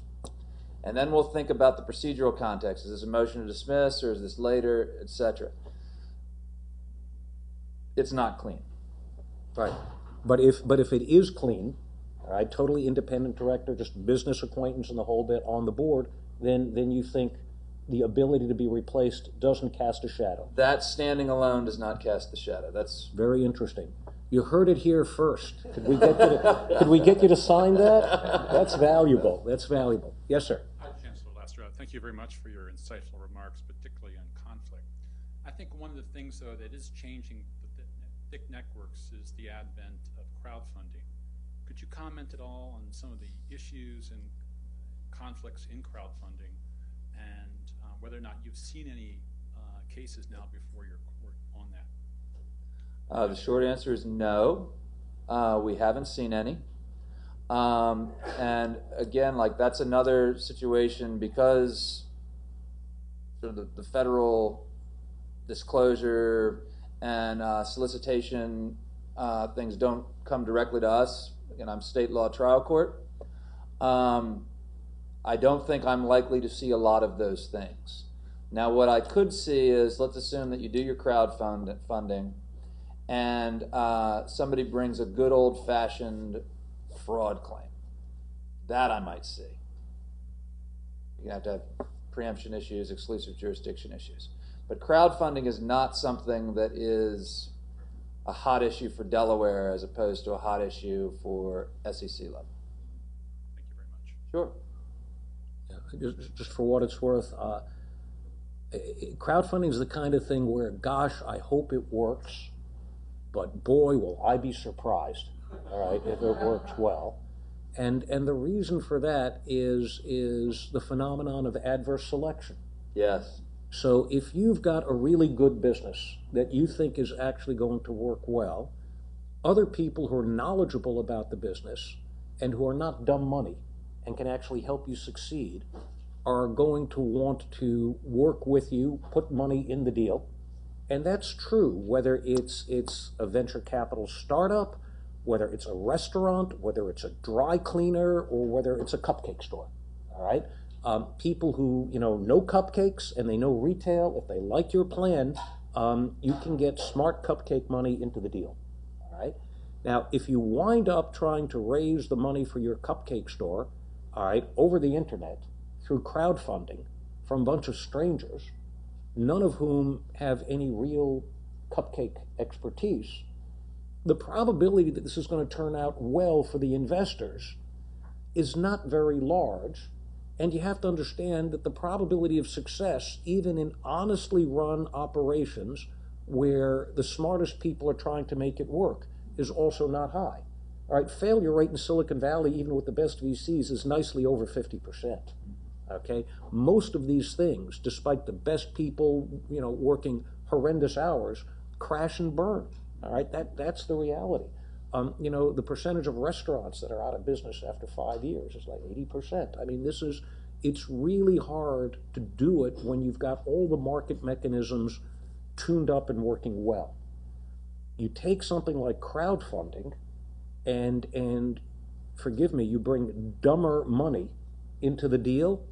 S3: And then we'll think about the procedural context. Is this a motion to dismiss or is this later, etc.? It's not clean.
S4: Right. But if but if it is clean, all right, totally independent director, just business acquaintance and the whole bit on the board, then then you think the ability to be replaced doesn't cast a shadow.
S3: That standing alone does not cast the shadow. That's
S4: Very interesting. You heard it here first. Could we get you to, could we get you to sign that? That's valuable. That's valuable. Yes, sir.
S7: Hi, Chancellor Laster. Thank you very much for your insightful remarks, particularly on conflict. I think one of the things, though, that is changing the thick networks is the advent of crowdfunding. Could you comment at all on some of the issues and conflicts in crowdfunding and whether or not you've seen any uh, cases now before your court on that?
S3: Uh, the short answer is no. Uh, we haven't seen any. Um, and again, like that's another situation because sort of the, the federal disclosure and uh, solicitation uh, things don't come directly to us. Again, I'm state law trial court. Um, I don't think I'm likely to see a lot of those things. Now, what I could see is let's assume that you do your crowdfunding funding and uh, somebody brings a good old fashioned fraud claim. That I might see. You have to have preemption issues, exclusive jurisdiction issues. But crowdfunding is not something that is a hot issue for Delaware as opposed to a hot issue for SEC level.
S7: Thank you very much.
S3: Sure.
S4: Just, just for what it's worth, uh, crowdfunding is the kind of thing where, gosh, I hope it works, but boy, will I be surprised, all right, if it works well. And, and the reason for that is, is the phenomenon of adverse selection.
S3: Yes.
S4: So if you've got a really good business that you think is actually going to work well, other people who are knowledgeable about the business and who are not dumb money and can actually help you succeed are going to want to work with you, put money in the deal. And that's true whether it's it's a venture capital startup, whether it's a restaurant, whether it's a dry cleaner, or whether it's a cupcake store. All right? Um, people who you know know cupcakes and they know retail. If they like your plan, um, you can get smart cupcake money into the deal. All right. Now, if you wind up trying to raise the money for your cupcake store, all right, over the internet through crowdfunding from a bunch of strangers, none of whom have any real cupcake expertise, the probability that this is going to turn out well for the investors is not very large and you have to understand that the probability of success, even in honestly run operations where the smartest people are trying to make it work, is also not high. All right, failure rate in Silicon Valley, even with the best VCs, is nicely over 50%. Okay, most of these things, despite the best people, you know, working horrendous hours, crash and burn. All right, that that's the reality. Um, you know, the percentage of restaurants that are out of business after five years is like 80%. I mean, this is, it's really hard to do it when you've got all the market mechanisms tuned up and working well. You take something like crowdfunding and, and forgive me, you bring dumber money into the deal.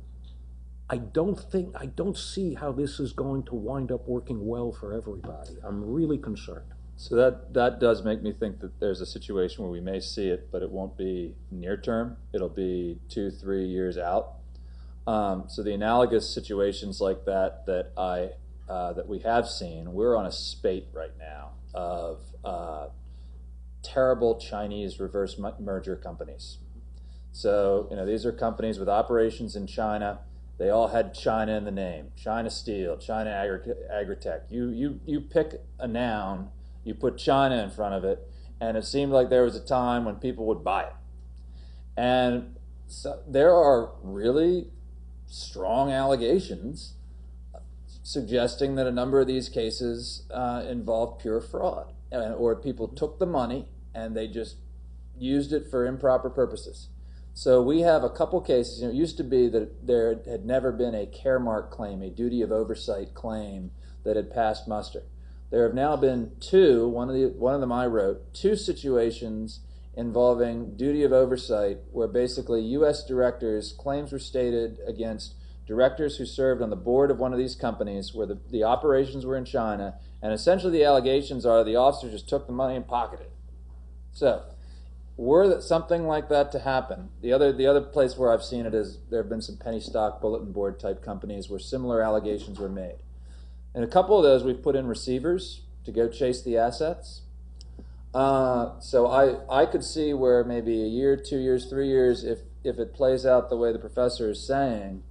S4: I don't think, I don't see how this is going to wind up working well for everybody. I'm really concerned.
S3: So that that does make me think that there's a situation where we may see it, but it won't be near term. It'll be two, three years out. Um, so the analogous situations like that that I uh, that we have seen, we're on a spate right now of uh, terrible Chinese reverse merger companies. So you know these are companies with operations in China. They all had China in the name: China Steel, China Agri- Agritech. You you you pick a noun you put China in front of it, and it seemed like there was a time when people would buy it. And so there are really strong allegations suggesting that a number of these cases uh, involve pure fraud, Uh, or people took the money and they just used it for improper purposes. So we have a couple cases. You know, it used to be that there had never been a Caremark claim, a duty of oversight claim that had passed muster. There have now been two, one of, the, one of them I wrote, two situations involving duty of oversight where basically U.S. directors, claims were stated against directors who served on the board of one of these companies where the, the operations were in China, and essentially the allegations are the officers just took the money and pocketed it. So, were something like that to happen, the other the other place where I've seen it is there have been some penny stock bulletin board type companies where similar allegations were made. In a couple of those, we've put in receivers to go chase the assets. Uh, so I, I could see where maybe a year, two years, three years, if if it plays out the way the professor is saying,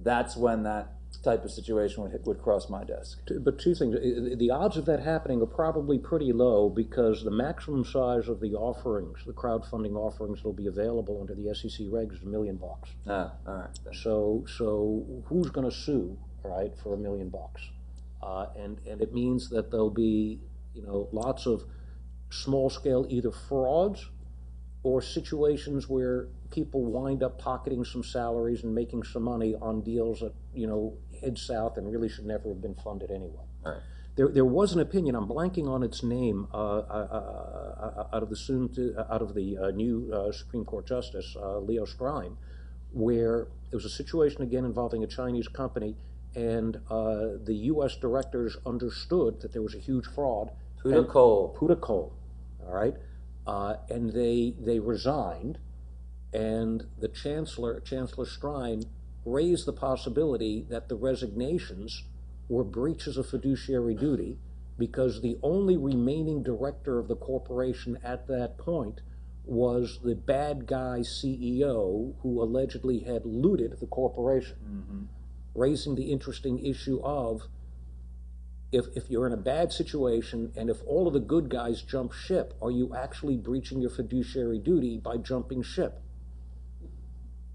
S3: that's when that type of situation would would cross my desk.
S4: But two things, the odds of that happening are probably pretty low because the maximum size of the offerings, the crowdfunding offerings that'll be available under the SEC regs is a million bucks.
S3: Ah, all right.
S4: So, so who's going to sue, right, for a million bucks? Uh, and, and it means that there'll be, you know, lots of small-scale either frauds or situations where people wind up pocketing some salaries and making some money on deals that, you know, head south and really should never have been funded anyway.
S3: All right.
S4: There, there was an opinion. I'm blanking on its name. Uh, uh, uh, out of the soon, to, out of the uh, new uh, Supreme Court Justice uh, Leo Strine, where there was a situation again involving a Chinese company, and uh, the U.S. directors understood that there was a huge fraud.
S3: Puda
S4: and-
S3: Coal.
S4: Puda Coal, all right, uh, and they they resigned, and the chancellor Chancellor Strine raised the possibility that the resignations were breaches of fiduciary duty because the only remaining director of the corporation at that point was the bad guy CEO who allegedly had looted the corporation, raising the interesting issue of if, if you're in a bad situation and if all of the good guys jump ship, are you actually breaching your fiduciary duty by jumping ship?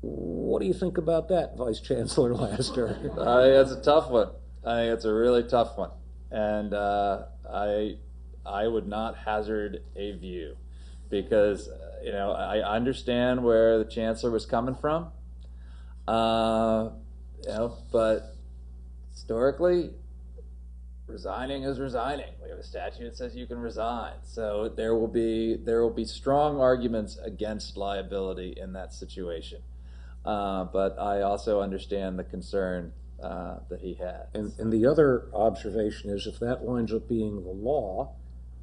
S4: What do you think about that, Vice Chancellor Laster? [LAUGHS]
S3: Think that's a tough one. I think it's a really tough one, and uh, I I would not hazard a view because uh, you know I understand where the chancellor was coming from, uh, you know, but historically, resigning is resigning. We have a statute that says you can resign, so there will be there will be strong arguments against liability in that situation. Uh, but I also understand the concern uh, that he had.
S4: And, and the other observation is if that winds up being the law,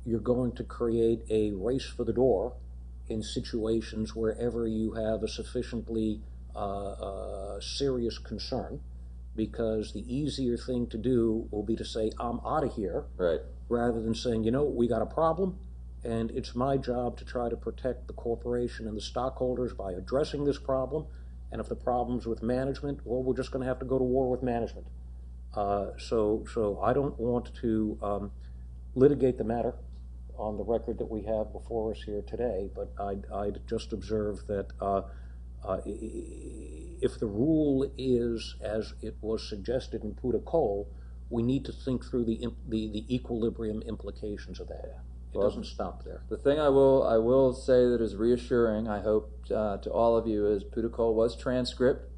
S4: you're going to create a race for the door in situations wherever you have a sufficiently uh, uh, serious concern, because the easier thing to do will be to say, I'm out of here,
S3: Right.
S4: rather than saying, you know, we got a problem, and it's my job to try to protect the corporation and the stockholders by addressing this problem. And if the problem's with management, well, we're just going to have to go to war with management. Uh, so, so I don't want to um, litigate the matter on the record that we have before us here today, but I'd, I'd just observe that uh, uh, if the rule is as it was suggested in Puda Coal, we need to think through the, imp- the, the equilibrium implications of that. It
S3: Well-
S4: doesn't stop there.
S3: The thing I will I will say that is reassuring, I hope uh, to all of you, is Puda Coal was transcript.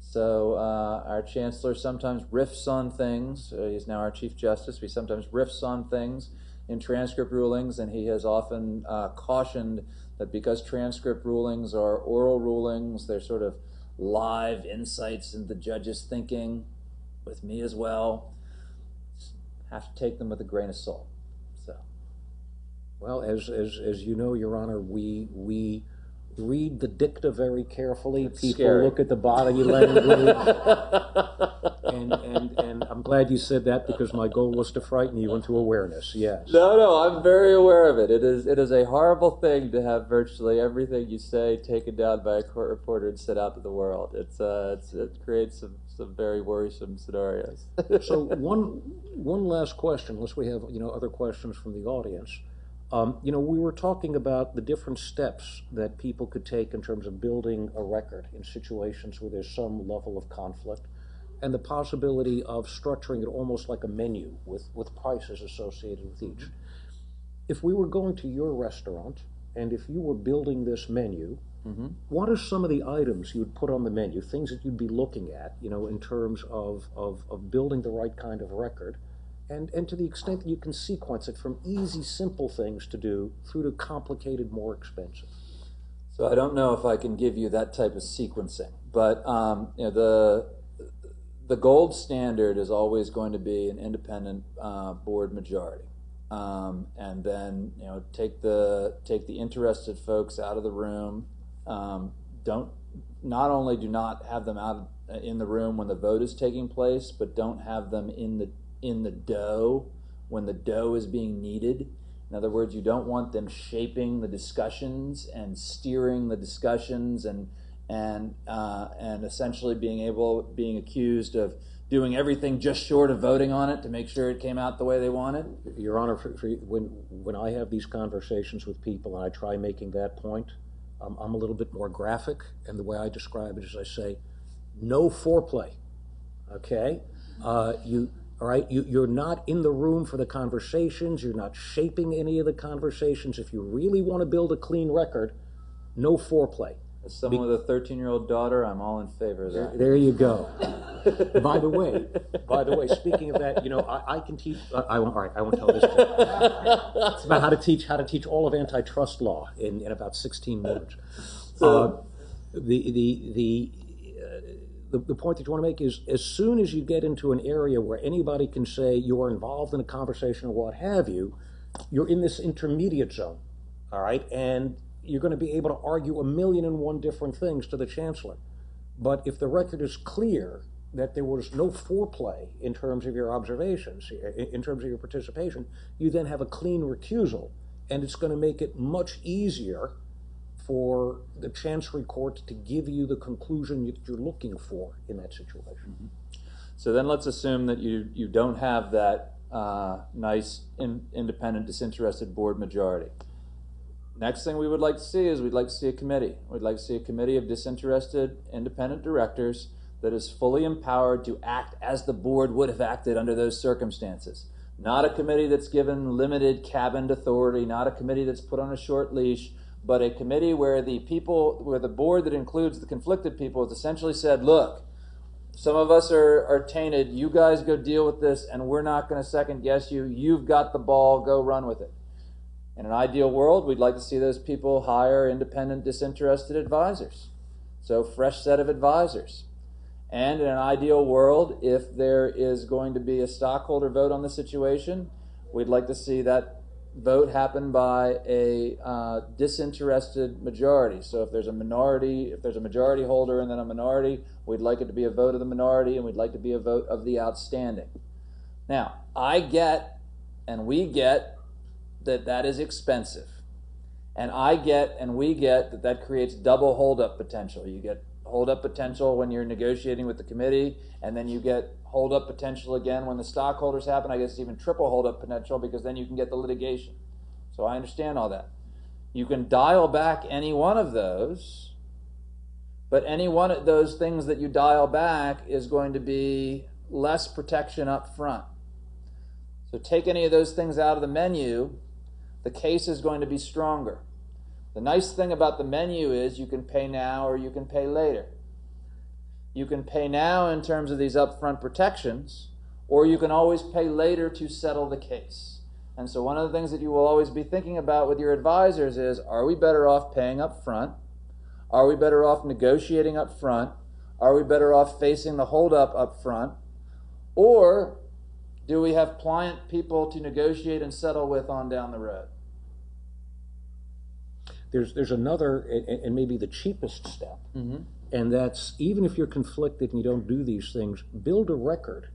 S3: So uh, our chancellor sometimes riffs on things. Uh, he's now our chief justice. He sometimes riffs on things in transcript rulings, and he has often uh, cautioned that because transcript rulings are oral rulings, they're sort of live insights into the judge's thinking, with me as well. Have to take them with a grain of salt. So.
S4: Well, as, as, as you know, Your Honor, we, we read the dicta very carefully.
S3: It's
S4: People
S3: scary.
S4: look at the body language. [LAUGHS] and, and, and I'm glad you said that because my goal was to frighten you into awareness, yes.
S3: No, no, I'm very aware of it. It is it is a horrible thing to have virtually everything you say taken down by a court reporter and sent out to the world. It's uh, it's, it creates some, some very worrisome scenarios. [LAUGHS]
S4: So one, one last question, unless we have, you know, other questions from the audience. Um, you know, we were talking about the different steps that people could take in terms of building a record in situations where there's some level of conflict, and the possibility of structuring it almost like a menu with, with prices associated with each. If we were going to your restaurant, and if you were building this menu, what are some of the items you would put on the menu, things that you'd be looking at, you know, in terms of, of, of building the right kind of record? And, and to the extent that you can sequence it from easy, simple things to do through to complicated, more expensive.
S3: So I don't know if I can give you that type of sequencing, but um, you know the the gold standard is always going to be an independent uh, board majority, um, and then you know take the take the interested folks out of the room. Um, don't not only do not have them out in the room when the vote is taking place, but don't have them in the in the dough when the dough is being kneaded. In other words, you don't want them shaping the discussions and steering the discussions and and uh, and essentially being able being accused of doing everything just short of voting on it to make sure it came out the way they wanted.
S4: Your Honor, for, for, when when I have these conversations with people and I try making that point, um, I'm a little bit more graphic, and the way I describe it is I say, no foreplay. Okay, uh, you all right? You, you're not in the room for the conversations. You're not shaping any of the conversations. If you really want to build a clean record, no foreplay.
S3: As someone with a 13 year old daughter, I'm all in favor of that.
S4: There you go. [LAUGHS] by the way, by the way, speaking of that, you know, I, I can teach. Uh, I won't. All right, I won't tell this. it's about how to teach how to teach all of antitrust law in, in about 16 minutes. Uh, the the the the, the point that you want to make is as soon as you get into an area where anybody can say you are involved in a conversation or what have you, you're in this intermediate zone, all right? And you're going to be able to argue a million and one different things to the chancellor. But if the record is clear that there was no foreplay in terms of your observations, in terms of your participation, you then have a clean recusal, and it's going to make it much easier for the Chancery Court to give you the conclusion that you're looking for in that situation. Mm-hmm.
S3: So then let's assume that you, you don't have that uh, nice in, independent disinterested board majority. Next thing we would like to see is we'd like to see a committee. We'd like to see a committee of disinterested independent directors that is fully empowered to act as the board would have acted under those circumstances. Not a committee that's given limited cabined authority, not a committee that's put on a short leash, but a committee where the people, where the board that includes the conflicted people has essentially said, look, some of us are, are tainted. You guys go deal with this, and we're not going to second guess you. You've got the ball. Go run with it. In an ideal world, we'd like to see those people hire independent, disinterested advisors. So, fresh set of advisors. And in an ideal world, if there is going to be a stockholder vote on the situation, we'd like to see that vote happen by a uh, disinterested majority. So if there's a minority, if there's a majority holder and then a minority, we'd like it to be a vote of the minority and we'd like to be a vote of the outstanding. Now, I get and we get that that is expensive. And I get and we get that that creates double holdup potential. You get holdup potential when you're negotiating with the committee, and then you get hold up potential again when the stockholders happen. I guess even triple hold up potential because then you can get the litigation. So I understand all that. You can dial back any one of those, but any one of those things that you dial back is going to be less protection up front. So take any of those things out of the menu, the case is going to be stronger. The nice thing about the menu is you can pay now or you can pay later. You can pay now in terms of these upfront protections, or you can always pay later to settle the case. And so, one of the things that you will always be thinking about with your advisors is are we better off paying up front? Are we better off negotiating up front? Are we better off facing the holdup up front? Or do we have pliant people to negotiate and settle with on down the road?
S4: There's, there's another, and maybe the cheapest step. Mm-hmm and that's even if you're conflicted and you don't do these things, build a record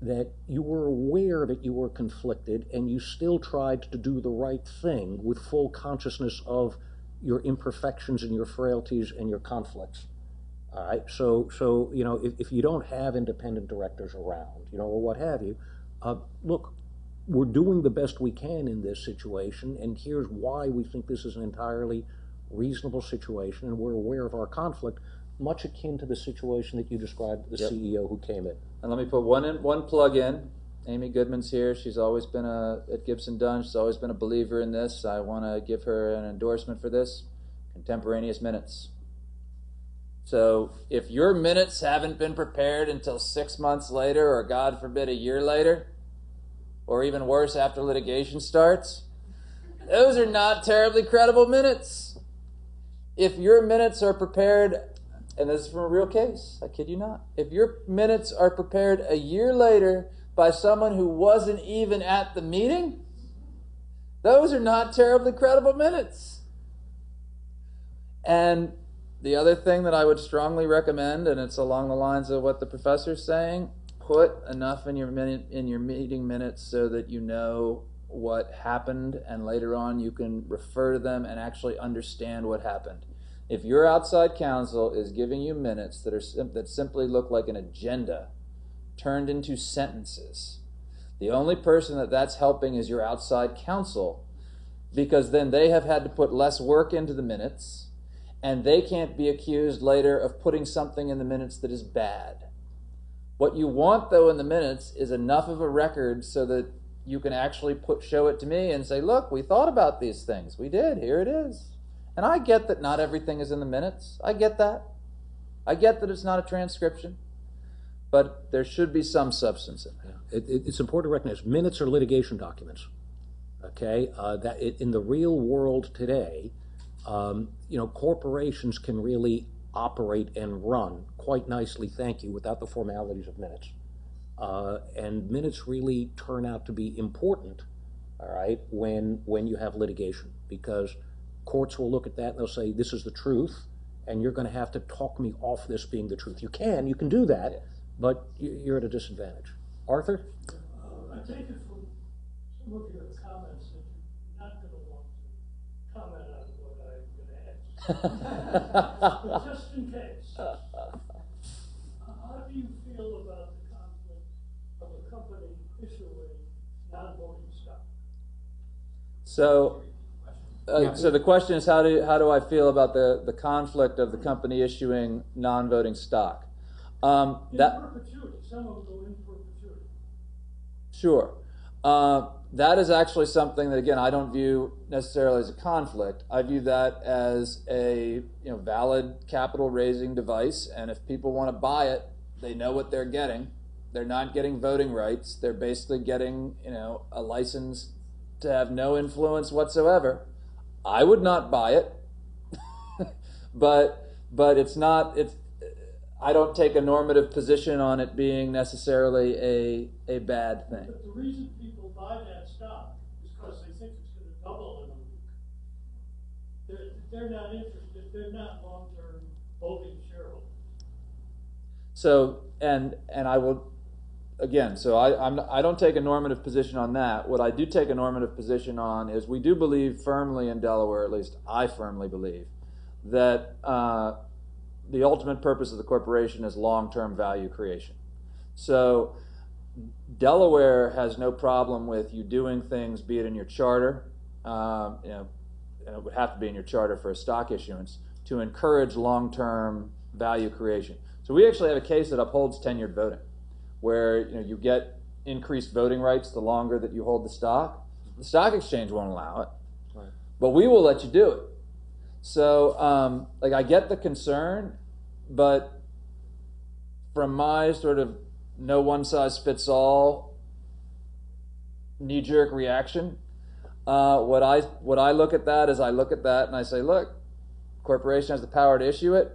S4: that you were aware that you were conflicted and you still tried to do the right thing with full consciousness of your imperfections and your frailties and your conflicts. All right. So, so you know, if, if you don't have independent directors around, you know, or what have you, uh, look, we're doing the best we can in this situation, and here's why we think this is an entirely reasonable situation, and we're aware of our conflict much akin to the situation that you described the yep. CEO who came in.
S3: And let me put one in, one plug in. Amy Goodman's here. She's always been a at Gibson Dunn. She's always been a believer in this. I want to give her an endorsement for this. Contemporaneous minutes. So if your minutes haven't been prepared until six months later, or God forbid, a year later, or even worse, after litigation starts, those are not terribly credible minutes. If your minutes are prepared and this is from a real case, I kid you not. If your minutes are prepared a year later by someone who wasn't even at the meeting, those are not terribly credible minutes. And the other thing that I would strongly recommend, and it's along the lines of what the professor's saying, put enough in your minute in your meeting minutes so that you know what happened, and later on you can refer to them and actually understand what happened. If your outside counsel is giving you minutes that are that simply look like an agenda turned into sentences, the only person that that's helping is your outside counsel, because then they have had to put less work into the minutes, and they can't be accused later of putting something in the minutes that is bad. What you want, though, in the minutes is enough of a record so that you can actually put show it to me and say, "Look, we thought about these things. We did. Here it is." And I get that not everything is in the minutes. I get that. I get that it's not a transcription, but there should be some substance in it.
S4: It, it, it's important to recognize minutes are litigation documents. Okay, uh, that it, in the real world today, um, you know, corporations can really operate and run quite nicely. Thank you, without the formalities of minutes. Uh, and minutes really turn out to be important. All right, when when you have litigation, because courts will look at that and they'll say this is the truth, and you're going to have to talk me off this being the truth. You can, you can do that, but you- you're at a disadvantage. Arthur.
S8: I take it from some of your comments that you're not gonna want to comment on what I'm gonna ask. But [LAUGHS] just in case, uh, how do you feel about the conflict of a company issuing non-voting stock?
S3: So, uh, so the question is, how do how do I feel about the the conflict of the company issuing non-voting stock? Um,
S8: In
S3: that
S8: perpetuity, some of them go in perpetuity.
S3: Sure. Uh, that is actually something that, again, I don't view necessarily as a conflict. I view that as a you know valid capital raising device, and if people want to buy it, they know what they're getting. They're not getting voting rights. They're basically getting you know a license to have no influence whatsoever. I would not buy it, [LAUGHS] but but it's not it's I don't take a normative position on it being necessarily a a bad thing.
S8: But the reason people buy that stock is because they think it's gonna double in a week. They're, not interested, they're not long-term voting shareholders.
S3: So and and I will again. So I I'm, I don't take a normative position on that. What I do take a normative position on is we do believe firmly in Delaware, at least I firmly believe, that uh, the ultimate purpose of the corporation is long-term value creation. So Delaware has no problem with you doing things, be it in your charter, um, you know, and it would have to be in your charter for a stock issuance to encourage long-term value creation. So we actually have a case that upholds tenured voting, where you know you get increased voting rights the longer that you hold the stock. The stock exchange won't allow it, but we will let you do it. So, um, like, I get the concern, but from my sort of no one size fits all knee jerk reaction, uh, what I what I look at that is I look at that and I say, look, corporation has the power to issue it.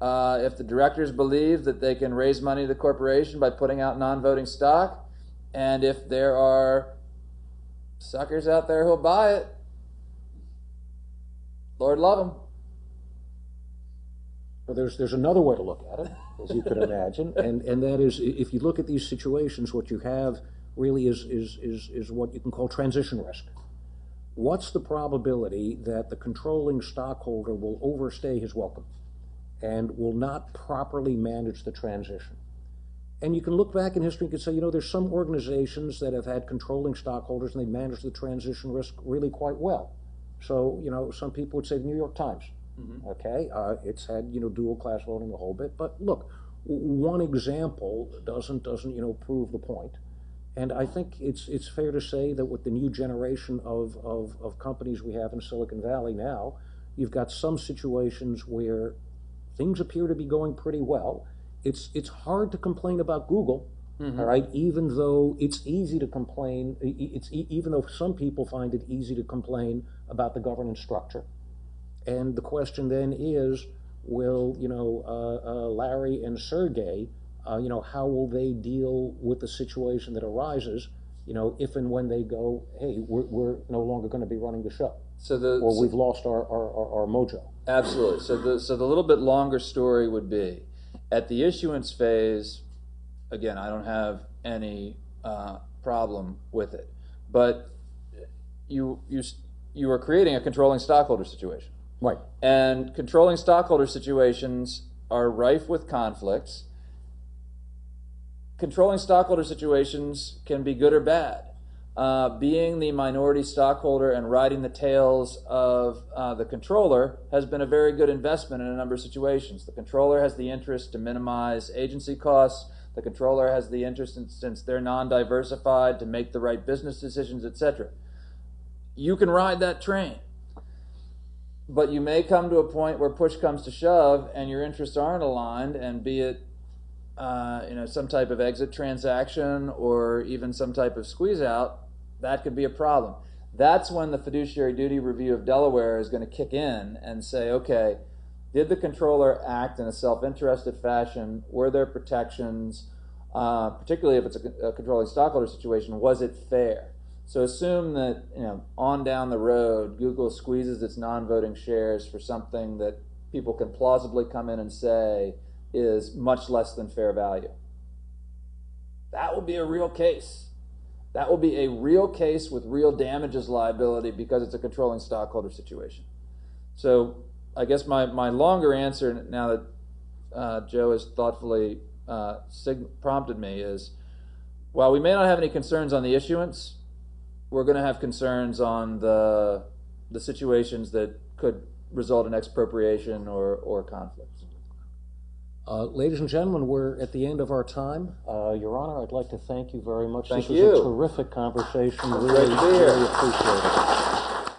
S3: Uh, if the directors believe that they can raise money to the corporation by putting out non-voting stock, and if there are suckers out there who'll buy it, Lord love them.
S4: Well, there's there's another way to look at it, as you can imagine, [LAUGHS] and and that is if you look at these situations, what you have really is is is is what you can call transition risk. What's the probability that the controlling stockholder will overstay his welcome and will not properly manage the transition? And you can look back in history and can say, you know, there's some organizations that have had controlling stockholders and they manage the transition risk really quite well. So, you know, some people would say the New York Times. Okay, uh, it's had you know dual class voting a whole bit, but look, one example doesn't doesn't you know prove the point. And I think it's it's fair to say that with the new generation of, of, of companies we have in Silicon Valley now, you've got some situations where things appear to be going pretty well. It's it's hard to complain about Google, all right, even though it's easy to complain. It's e- even though some people find it easy to complain about the governance structure. And the question then is, will you know uh, uh, Larry and Sergey, uh, you know, how will they deal with the situation that arises, you know, if and when they go, hey, we're, we're no longer going to be running the show,
S3: So the
S4: or we've lost our, our, our, our mojo.
S3: Absolutely. So the so the little bit longer story would be at the issuance phase. Again, I don't have any uh, problem with it, but you you you are creating a controlling stockholder situation.
S2: Right.
S3: And controlling stockholder situations are rife with conflicts. Controlling stockholder situations can be good or bad. Uh, being the minority stockholder and riding the tails of uh, the controller has been a very good investment in a number of situations. The controller has the interest to minimize agency costs. The controller has the interest, in, since they're non diversified, to make the right business decisions, etc. You can ride that train but you may come to a point where push comes to shove and your interests aren't aligned and be it uh, you know some type of exit transaction or even some type of squeeze out that could be a problem. That's when the fiduciary duty review of delaware is going to kick in and say okay did the controller act in a self-interested fashion? Were there protections uh, particularly if it's a, a controlling stockholder situation was it fair? So assume that you know on down the road, Google squeezes its non-voting shares for something that people can plausibly come in and say is much less than fair value. That will be a real case. That will be a real case with real damages liability because it's a controlling stockholder situation. So I guess my, my longer answer now that uh, Joe has thoughtfully uh, prompted me is while we may not have any concerns on the issuance, we're going to have concerns on the the situations that could result in expropriation or, or conflicts.
S4: Uh, ladies and gentlemen, we're at the end of our time. Uh, Your Honor, I'd like to thank you very much.
S3: Thank
S4: this was a terrific conversation. Really, really appreciate it.